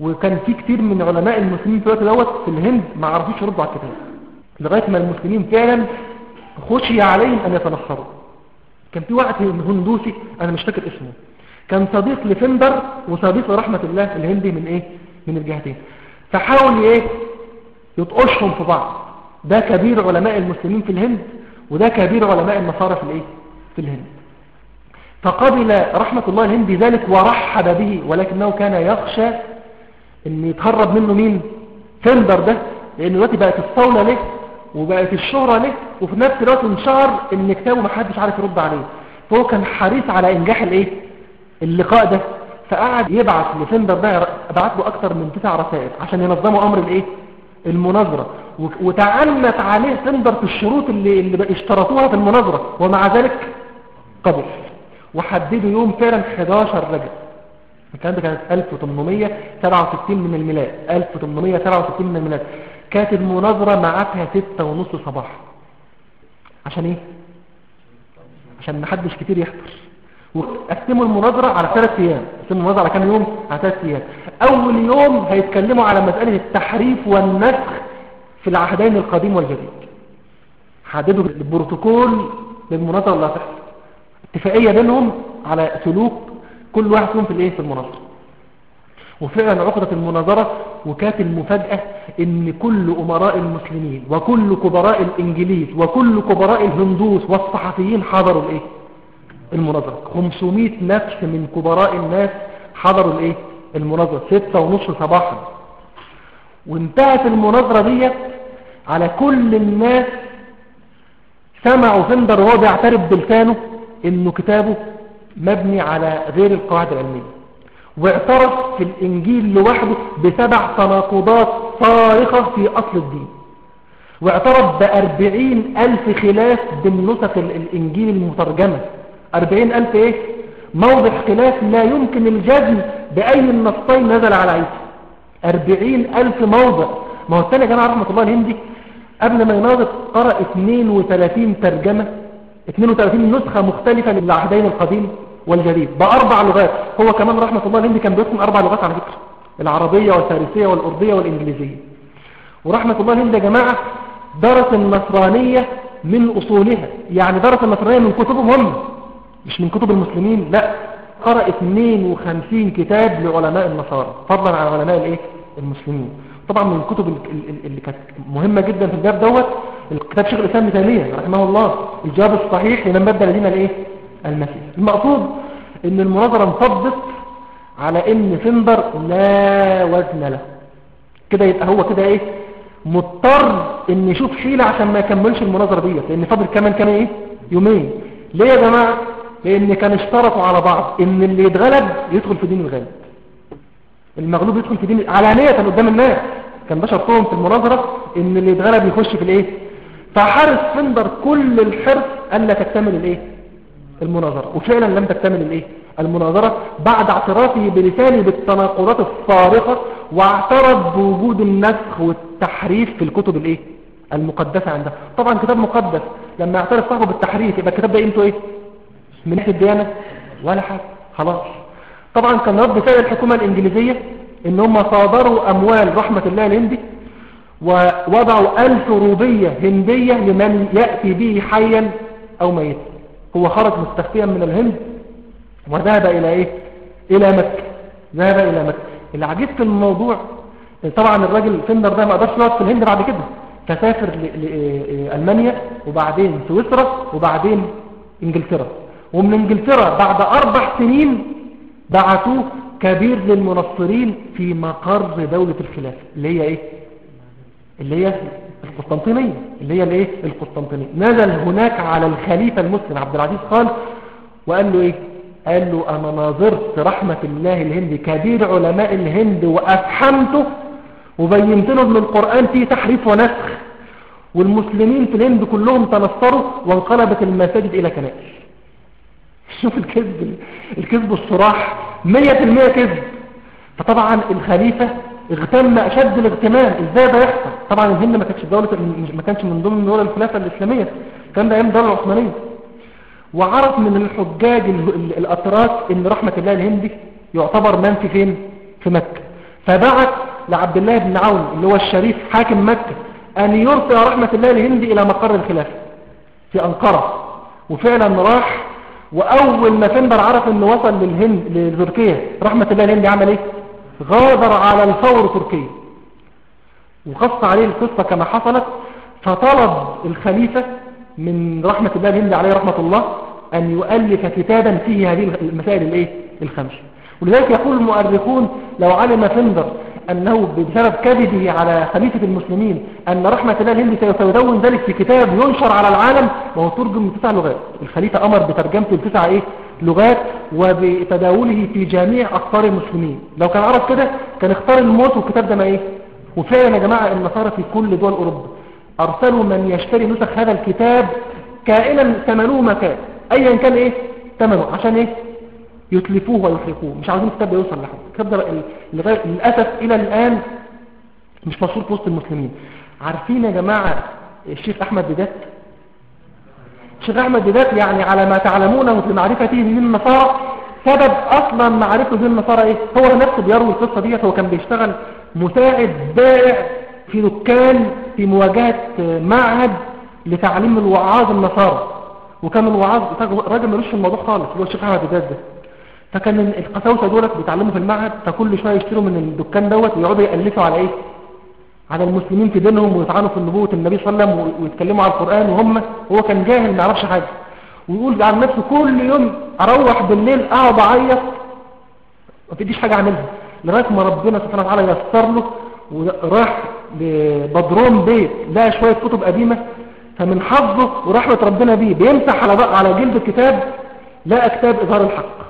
S3: وكان في كتير من علماء المسلمين في الوقت دوت في الهند ما عرفوش يردوا على الكتاب. لغاية ما المسلمين فعلا خشي عليهم أن يتنصروا. كان في واحد هندوسي أنا مش فاكر اسمه. كان صديق لفندر وصديق لرحمة الله الهندي من إيه؟ من الجهتين. فحاول إيه؟ يطقشهم في بعض. ده كبير علماء المسلمين في الهند وده كبير علماء النصارى في الإيه؟ في الهند. فقبل رحمة الله الهندي ذلك ورحب به ولكنه كان يخشى إن يتهرب منه مين؟ فندر ده لأن دلوقتي بقت الصولة له وبقت الشهرة له وفي نفس الوقت انشهر إن كتابه محدش عارف يرد عليه. فهو كان حريص على إنجاح الإيه؟ اللقاء ده. فقعد يبعث لفندر ده بعت له أكتر من تسع رسائل عشان ينظموا أمر الإيه؟ المناظرة. وتعنت عليه فندر في الشروط اللي, اللي اشترطوها في المناظرة. ومع ذلك قبل وحددوا يوم فعلا 11 رجب. الكلام ده كانت 1867 من الميلاد. 1867 من الميلاد. كانت المناظرة معاتها ستة ونص صباح. عشان إيه؟ عشان محدش كتير يحضر. وقسموا المناظرة على ثلاث أيام. قسموا المناظرة على كام يوم؟ على ثلاث أيام. أول يوم هيتكلموا على مسألة التحريف والنسخ في العهدين القديم والجديد. حددوا البروتوكول للمناظرة اللي هتحصل. اتفاقية بينهم على سلوك كل واحد فيهم في الإيه؟ في المناظرة. وفعلا عقدة المناظرة وكانت المفاجأة إن كل أمراء المسلمين وكل كبراء الإنجليز وكل كبراء الهندوس والصحفيين حضروا الإيه؟ المناظرة. 500 نفس من كبراء الناس حضروا الإيه؟ المناظرة. ستة ونص صباحا. وانتهت المناظرة دي على كل الناس. سمعوا فندر وهو بيعترف بلسانه إنه كتابه مبني على غير القواعد العلمية. واعترف في الإنجيل لوحده بسبع تناقضات صارخة في أصل الدين. واعترف بأربعين ألف خلاف بالنسخ الإنجيل المترجمة. أربعين ألف إيه؟ موضع خلاف لا يمكن الجزم بأي النصين نزل على عيسى. أربعين ألف موضع. ما هو الثاني جماعة رحمة الله الهندي؟ قبل ما يناظر قرأ 32 ترجمة. 32 نسخة مختلفة للعهدين القديم والجديد. بأربع لغات. هو كمان رحمة الله الهندي كان بيتقن أربع لغات على فكرة. العربية والفارسية والأردية والإنجليزية. ورحمة الله الهندي يا جماعة درس النصرانية من أصولها. يعني درس النصرانية من كتبهم هم. مش من كتب المسلمين؟ لا. قرأ 52 كتاب لعلماء النصارى. فضلا عن علماء الإيه؟ المسلمين. طبعا من الكتب اللي كانت مهمة جدا في الباب دوت الكتاب شيخ الإسلام تيمية رحمه الله الجواب الصحيح لمن بدل الدين الإيه؟ المسيح. المقصود إن المناظرة انفضت على إن فندر لا وزن له. كده يبقى هو كده إيه؟ مضطر إن يشوف حيلة عشان ما يكملش المناظرة ديت لأن فاضل كمان كمان إيه؟ يومين. ليه يا جماعة؟ لأن كان اشترطوا على بعض. إن اللي يتغلب يدخل في دين الغالب المغلوب يدخل في دين علانية قدام الناس. كان ده شرطهم في المناظرة إن اللي يتغلب يخش في الإيه؟ فحرص فندر كل الحرص ألا تكتمل الإيه؟ المناظرة. وفعلا لم تكتمل الإيه؟ المناظرة. بعد اعترافه بلسانه بالتناقضات الصارخة واعترف بوجود النسخ والتحريف في الكتب الإيه؟ المقدسة عنده طبعا كتاب مقدس. لما يعترف صاحبه بالتحريف يبقى الكتاب ده قيمته إيه؟ من ناحية الديانة ولا حاجة خلاص. طبعا كان رد فعل الحكومة الإنجليزية إن هم صادروا أموال رحمة الله الهندي ووضعوا ألف روبية هندية لمن يأتي به حيا أو ميتا. هو خرج مستخفيا من الهند وذهب إلى إيه؟ إلى مكة. ذهب إلى مكة. العجيب في الموضوع طبعا الراجل فندر ده ما قدرش يقعد في الهند بعد كده. فسافر لألمانيا وبعدين سويسرا وبعدين إنجلترا. ومن انجلترا بعد أربع سنين بعثوه كبير للمنصرين في مقر دولة الخلافة اللي هي إيه؟ اللي هي القسطنطينية اللي هي الإيه؟ القسطنطينية. نزل هناك على الخليفة المسلم عبد العزيز خان وقال له إيه؟ قال له أنا ناظرت رحمة الله الهندي كبير علماء الهند وافحمته وبينت له ان القرآن فيه تحريف ونسخ والمسلمين في الهند كلهم تنصروا وانقلبت المساجد إلى كنائس. شوف الكذب الكذب الصراح مية في المية كذب. فطبعا الخليفة اغتم أشد الاغتمام. إزاي ده يحصل؟ طبعا الهند ما كانتش دولة ما كانش من ضمن دول الخلافة الإسلامية. كان ده أيام الدولة العثمانية. وعرف من الحجاج الأتراك إن رحمة الله الهندي يعتبر منفي فين؟ في مكة. فبعت لعبد الله بن عون اللي هو الشريف حاكم مكة أن يرسل رحمة الله الهندي إلى مقر الخلافة في أنقرة. وفعلا راح وأول ما فندر عرف إنه وصل للهند لتركيا رحمة الله الهندي عمل إيه؟ غادر على الفور تركيا. وقص عليه القصة كما حصلت فطلب الخليفة من رحمة الله الهندي عليه رحمة الله أن يؤلف كتابا فيه هذه المسائل الإيه؟ الخمس. ولذلك يقول المؤرخون لو علم فندر أنه بسبب كذبه على خليفة المسلمين أن رحمة الله الهندي سيدون ذلك في كتاب ينشر على العالم وهو ترجم من تسع لغات. الخليفة أمر بترجمته لتسع إيه؟ لغات وبتداوله في جميع أقطار المسلمين. لو كان عرف كده كان اختار الموت والكتاب ده ما إيه؟ وفعلا يا جماعة النصارى في كل دول أوروبا. أرسلوا من يشتري نسخ هذا الكتاب كائنا ثمنه مكان أيا كان إيه؟ ثمنه. عشان إيه؟ يتلفوه ويحرقوه. مش عاوزين الكتاب ده يوصل لحد. الكتاب ده لغاية للأسف إلى الآن مش مشهور في وسط المسلمين. عارفين يا جماعة الشيخ أحمد بدات الشيخ أحمد ديدات يعني على ما تعلمونه في معرفته من النصارى سبب أصلا معرفته من النصارى إيه؟ هو نفسه بيروي القصة ديت. هو كان بيشتغل مساعد بائع في دكان في مواجهة معهد لتعليم الوعاظ النصارى. وكان الوعاظ راجل ملوش في الموضوع خالص اللي هو الشيخ أحمد ديدات ده. فكان القساوسة دولت بيتعلموا في المعهد فكل شوية يشتروا من الدكان دوت ويقعدوا يألفوا على إيه؟ على المسلمين في دينهم ويطعنوا في نبوة النبي صلى الله عليه وسلم ويتكلموا على القرآن وهم هو كان جاهل ما يعرفش حاجة. ويقول على نفسه كل يوم أروح بالليل أقعد أعيط ما تديش حاجة أعملها. لغاية ما ربنا سبحانه وتعالى يسر له وراح لبدروم بيت لقى شوية كتب قديمة فمن حظه ورحمة ربنا بيه بيمسح على على جلد الكتاب لقى كتاب إظهار الحق.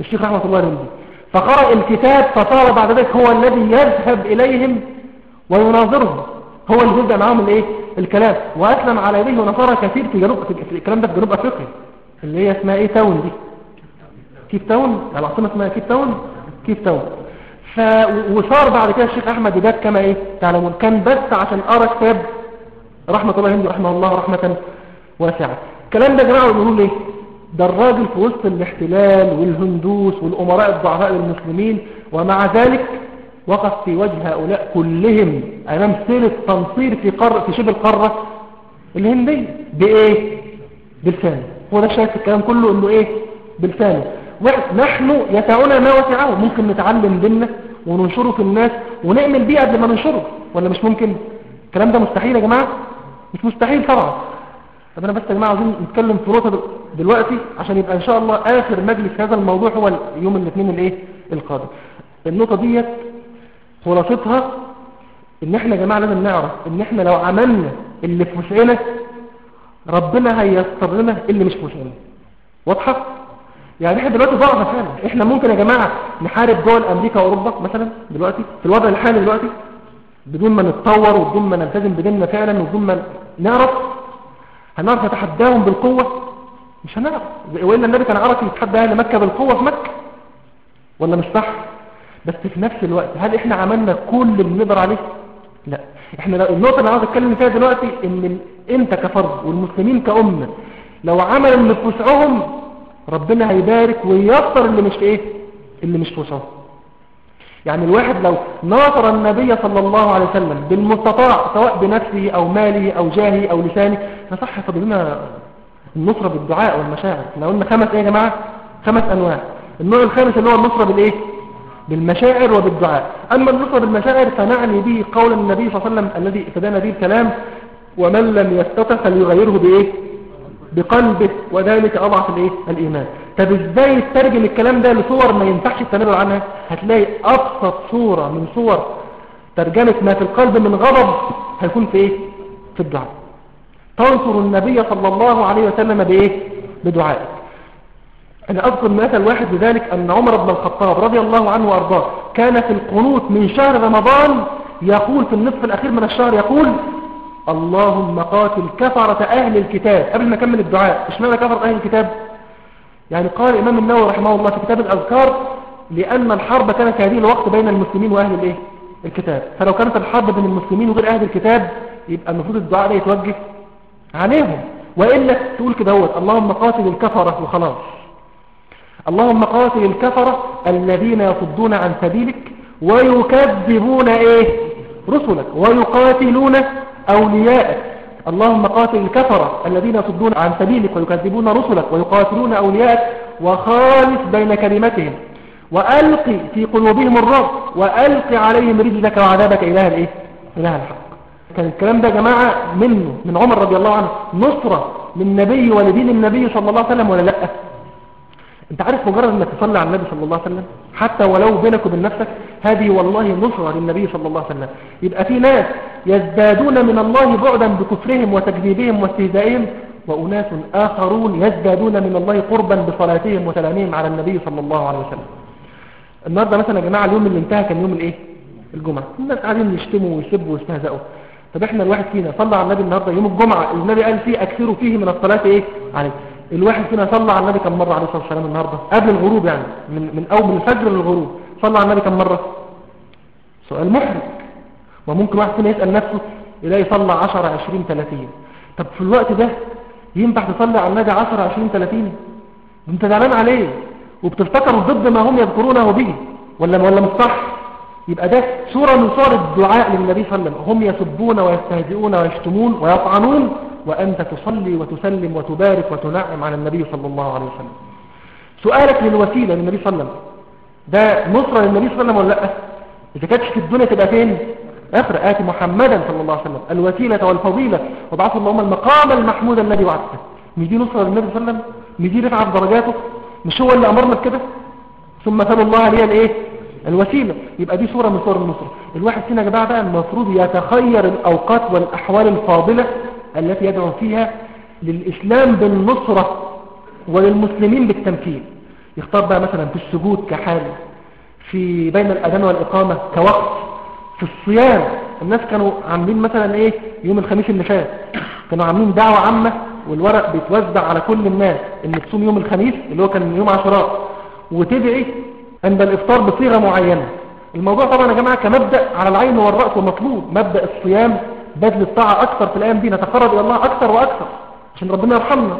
S3: للشيخ رحمة الله عليه. فقرأ الكتاب فصار بعد ذلك هو الذي يذهب إليهم ويناظرهم. هو اللي يبدأ معاهم الإيه؟ الكلام. وأسلم على يديه نصارى كثير في جنوب في الكلام ده في جنوب أفريقيا. اللي هي اسمها إيه؟ تاون دي. كيب تاون؟ العاصمة اسمها كيب تاون؟ كيب تاون. ف... وصار بعد كده الشيخ أحمد ديدات كما إيه؟ تعلمون. كان بس عشان أرى كتاب رحمة الله هندي رحمه الله رحمة واسعة. الكلام ده جماعة بيقولوا ليه؟ ده الراجل في وسط الاحتلال والهندوس والأمراء الضعفاء للمسلمين ومع ذلك وقف في وجه هؤلاء كلهم أمام سيرة تنصير في قارة في شبه القارة الهندية. بإيه؟ بلسانه هو ده شايف الكلام كله إنه إيه؟ بلسانه نحن يسعنا ما وسعه ممكن نتعلم ديننا وننشره في الناس ونعمل بيه قبل ما ننشره ولا مش ممكن؟ الكلام ده مستحيل يا جماعة؟ مش مستحيل طبعا. طب أنا بس يا جماعة عاوزين نتكلم في نقطة دلوقتي عشان يبقى إن شاء الله آخر مجلس هذا الموضوع هو يوم الاثنين الايه القادم. النقطة ديت خلاصتها إن إحنا يا جماعة لازم نعرف إن إحنا لو عملنا اللي في وسعنا ربنا هيسر لنا اللي مش في وسعنا واضحة؟ يعني إحنا دلوقتي ضعنا فعلا. إحنا ممكن يا جماعة نحارب دول أمريكا وأوروبا مثلا دلوقتي في الوضع الحالي دلوقتي بدون ما نتطور وبدون ما نلتزم بديننا فعلا وبدون ما نعرف هنعرف نتحداهم بالقوة؟ مش هنعرف. وإلا النبي كان عرف يتحدى أهل مكة بالقوة في مكة. ولا مش صح؟ بس في نفس الوقت هل إحنا عملنا كل اللي نقدر عليه؟ لا. إحنا لو النقطة اللي عاوز أتكلم فيها دلوقتي إن أنت كفرد والمسلمين كأمة لو عملوا اللي في وسعهم ربنا هيبارك وييسر اللي مش إيه؟ اللي مش في وسعهم يعني الواحد لو ناصر النبي صلى الله عليه وسلم بالمستطاع سواء بنفسه أو ماله أو جاهه أو لسانه فصح فضلنا النصرة بالدعاء والمشاعر. إحنا قلنا خمس إيه يا جماعة؟ خمس أنواع. النوع الخامس اللي هو النصرة بالإيه؟ بالمشاعر وبالدعاء. أما النصرة بالمشاعر فنعني به قول النبي صلى الله عليه وسلم الذي ابتدانا به الكلام ومن لم يستطع فليغيره بإيه؟ بقلبه. وذلك أضعف الإيه؟ الإيمان. طب إزاي تترجم الكلام ده لصور ما ينفعش التنبؤ عنها؟ هتلاقي أبسط صورة من صور ترجمة ما في القلب من غضب هيكون في إيه؟ في الدعاء. تنصر النبي صلى الله عليه وسلم بإيه؟ بدعائك أنا أذكر مثل واحد بذلك أن عمر بن الخطاب رضي الله عنه وأرضاه كان في القنوت من شهر رمضان يقول في النصف الأخير من الشهر يقول اللهم قاتل كفرة أهل الكتاب. قبل ما أكمل الدعاء إيش معنى كفرة أهل الكتاب؟ يعني قال الإمام النووي رحمه الله في كتاب الأذكار لأن الحرب كانت هذه الوقت بين المسلمين وأهل الإيه؟ الكتاب. فلو كانت الحرب بين المسلمين وغير أهل الكتاب يبقى المفروض الدعاء ده يتوجه عليهم. وإلا تقول كده هو اللهم قاتل الكفرة وخلاص. اللهم قاتل الكفرة الذين يصدون عن سبيلك ويكذبون إيه؟ رسلك ويقاتلون أولياءك. اللهم قاتل الكفرة الذين يصدون عن سبيلك ويكذبون رسلك ويقاتلون أولياءك وخالف بين كلمتهم وألقي في قلوبهم الرب وألقي عليهم رجلك وعذابك إله الإيه؟ إله الحق. كان الكلام ده جماعة منه من عمر رضي الله عنه نصرة من نبي ولدين النبي صلى الله عليه وسلم ولا لأ؟ أنت عارف مجرد إنك تصلي على النبي صلى الله عليه وسلم؟ حتى ولو بينك وبين نفسك هذه والله نصرة للنبي صلى الله عليه وسلم. يبقى في ناس يزدادون من الله بعدا بكفرهم وتكذيبهم واستهزائهم وأناس آخرون يزدادون من الله قربا بصلاتهم وسلامهم على النبي صلى الله عليه وسلم. النهاردة مثلا يا جماعة اليوم اللي انتهى كان يوم الإيه؟ الجمعة. الناس قاعدين يشتموا ويسبوا ويستهزئوا. طب إحنا الواحد فينا صلى على النبي النهاردة يوم الجمعة النبي قال فيه أكثروا فيه من الصلاة إيه؟ عليه. الواحد فينا صلى على النبي كم مرة عليه الصلاة والسلام النهاردة؟ قبل الغروب يعني من, من أو من الفجر للغروب. صلى على النبي كم مرة؟ سؤال محرج. وممكن واحد فينا يسأل نفسه يلاقي صلى 10 20 30 طب في الوقت ده ينفع تصلي على النبي 10 20 30 انت زعلان عليه؟ وبتفتكر ضد ما هم يذكرونه به. ولا ولا مش صح؟ يبقى ده صورة من صور الدعاء للنبي صلى الله عليه وسلم. هم يسبون ويستهزئون ويشتمون ويطعنون وأنت تصلي وتسلم وتبارك وتنعم على النبي صلى الله عليه وسلم. سؤالك للوسيلة للنبي صلى الله عليه وسلم. ده نصرة للنبي صلى الله عليه وسلم ولا لا؟ إذا كانتش في الدنيا تبقى فين؟ اقرأ آتي محمدا صلى الله عليه وسلم. الوسيلة والفضيلة. وضعف اللهم المقام المحمود الذي وعدته. مش دي نصرة للنبي صلى الله عليه وسلم؟ مش دي رفعة درجاته؟ مش هو اللي أمرنا بكده؟ ثم سأل الله لي الإيه؟ الوسيلة. يبقى دي صورة من صور النصرة. الواحد فينا يا جماعة بقى المفروض يتخير الأوقات والأحوال الفاضلة التي يدعو فيها للإسلام بالنصرة وللمسلمين بالتمكين. يختار بقى مثلا في السجود كحال في بين الأذان والإقامة كوقت في الصيام. الناس كانوا عاملين مثلا إيه؟ يوم الخميس اللي فات. كانوا عاملين دعوة عامة والورق بيتوزع على كل الناس. إن تصوم يوم الخميس اللي هو كان يوم عاشوراء. وتدعي عند الإفطار بصيغة معينة. الموضوع طبعا يا جماعة كمبدأ على العين والرأس ومطلوب. مبدأ الصيام بذل الطاعة أكثر في الأيام دي نتقرب إلى الله أكثر وأكثر عشان ربنا يرحمنا.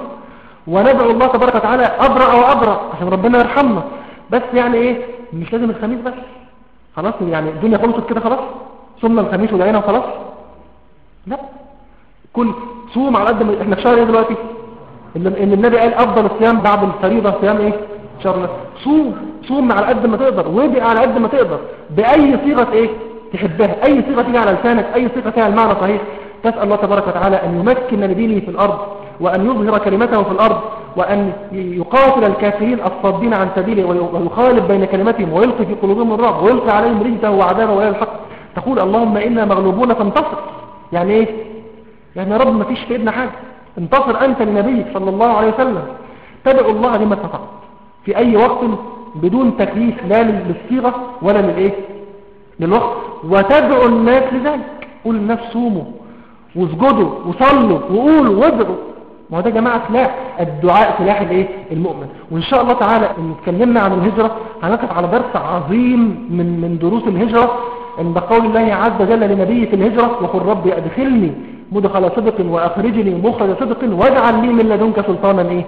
S3: وندعو الله تبارك وتعالى أبرأ وأبرأ عشان ربنا يرحمنا. بس يعني إيه؟ مش لازم الخميس بس. خلاص يعني الدنيا خلصت كده خلاص؟ صمنا الخميس ودعينا وخلاص؟ لا. كل صوم على قد ما إحنا في شهر إيه دلوقتي؟ إن النبي قال أفضل الصيام بعد الفريضة صيام إيه؟ شهر صوم صوم على قد ما تقدر. وادعي على قد ما تقدر. بأي صيغة إيه؟ تحبها أي صيغه تيجي على لسانك أي صيغه فيها المعنى صحيح تسأل الله تبارك وتعالى أن يمكن لدينه في الأرض وأن يظهر كلمته في الأرض وأن يقاتل الكافرين الصادين عن سبيله ويخالف بين كلمتهم ويلقي في قلوبهم الرعب ويلقي عليهم رجته وعذابه ولا الحق. تقول اللهم إنا مغلوبون فانتصر. يعني إيه؟ يعني يا رب ما فيش في إيدنا حاجة. انتصر أنت لنبيك صلى الله عليه وسلم. تدعو الله لما استطعت في أي وقت بدون تكليف لا للصيغة ولا للإيه؟ للوقت. وتدعو الناس لذلك. قول للناس صوموا واسجدوا وصلوا وقولوا وادعوا. ما هو ده يا جماعة سلاح. الدعاء سلاح الإيه؟ المؤمن. وإن شاء الله تعالى إن اتكلمنا عن الهجرة هنقف على درس عظيم من من دروس الهجرة. عند قول الله عز وجل لنبيه في الهجرة وقل ربي أدخلني مدخل صدق وأخرجني مخرج صدق واجعل لي من لدنك سلطانا. إيه؟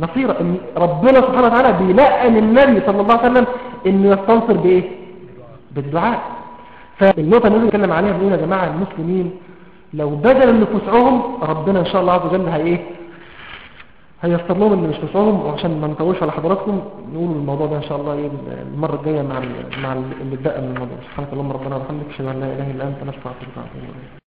S3: نصيرا. ربنا سبحانه وتعالى بيلقن النبي صلى الله عليه وسلم إنه يستنصر بإيه؟ بالدعاء. فالنقطة اللي نتكلم عليها بنقول يا جماعة المسلمين لو بذلوا اللي في ربنا إن شاء الله عز وجل هي إيه؟ هيسر لهم اللي مش في وعشان ما نطولش على حضراتكم نقول الموضوع ده إن شاء الله إيه؟ المرة الجاية مع مع اللي اتبقى من الموضوع. سبحانك اللهم ربنا وبحمدك أشهد أن لا إله إلا أنت نستغفرك ونتوب إليك.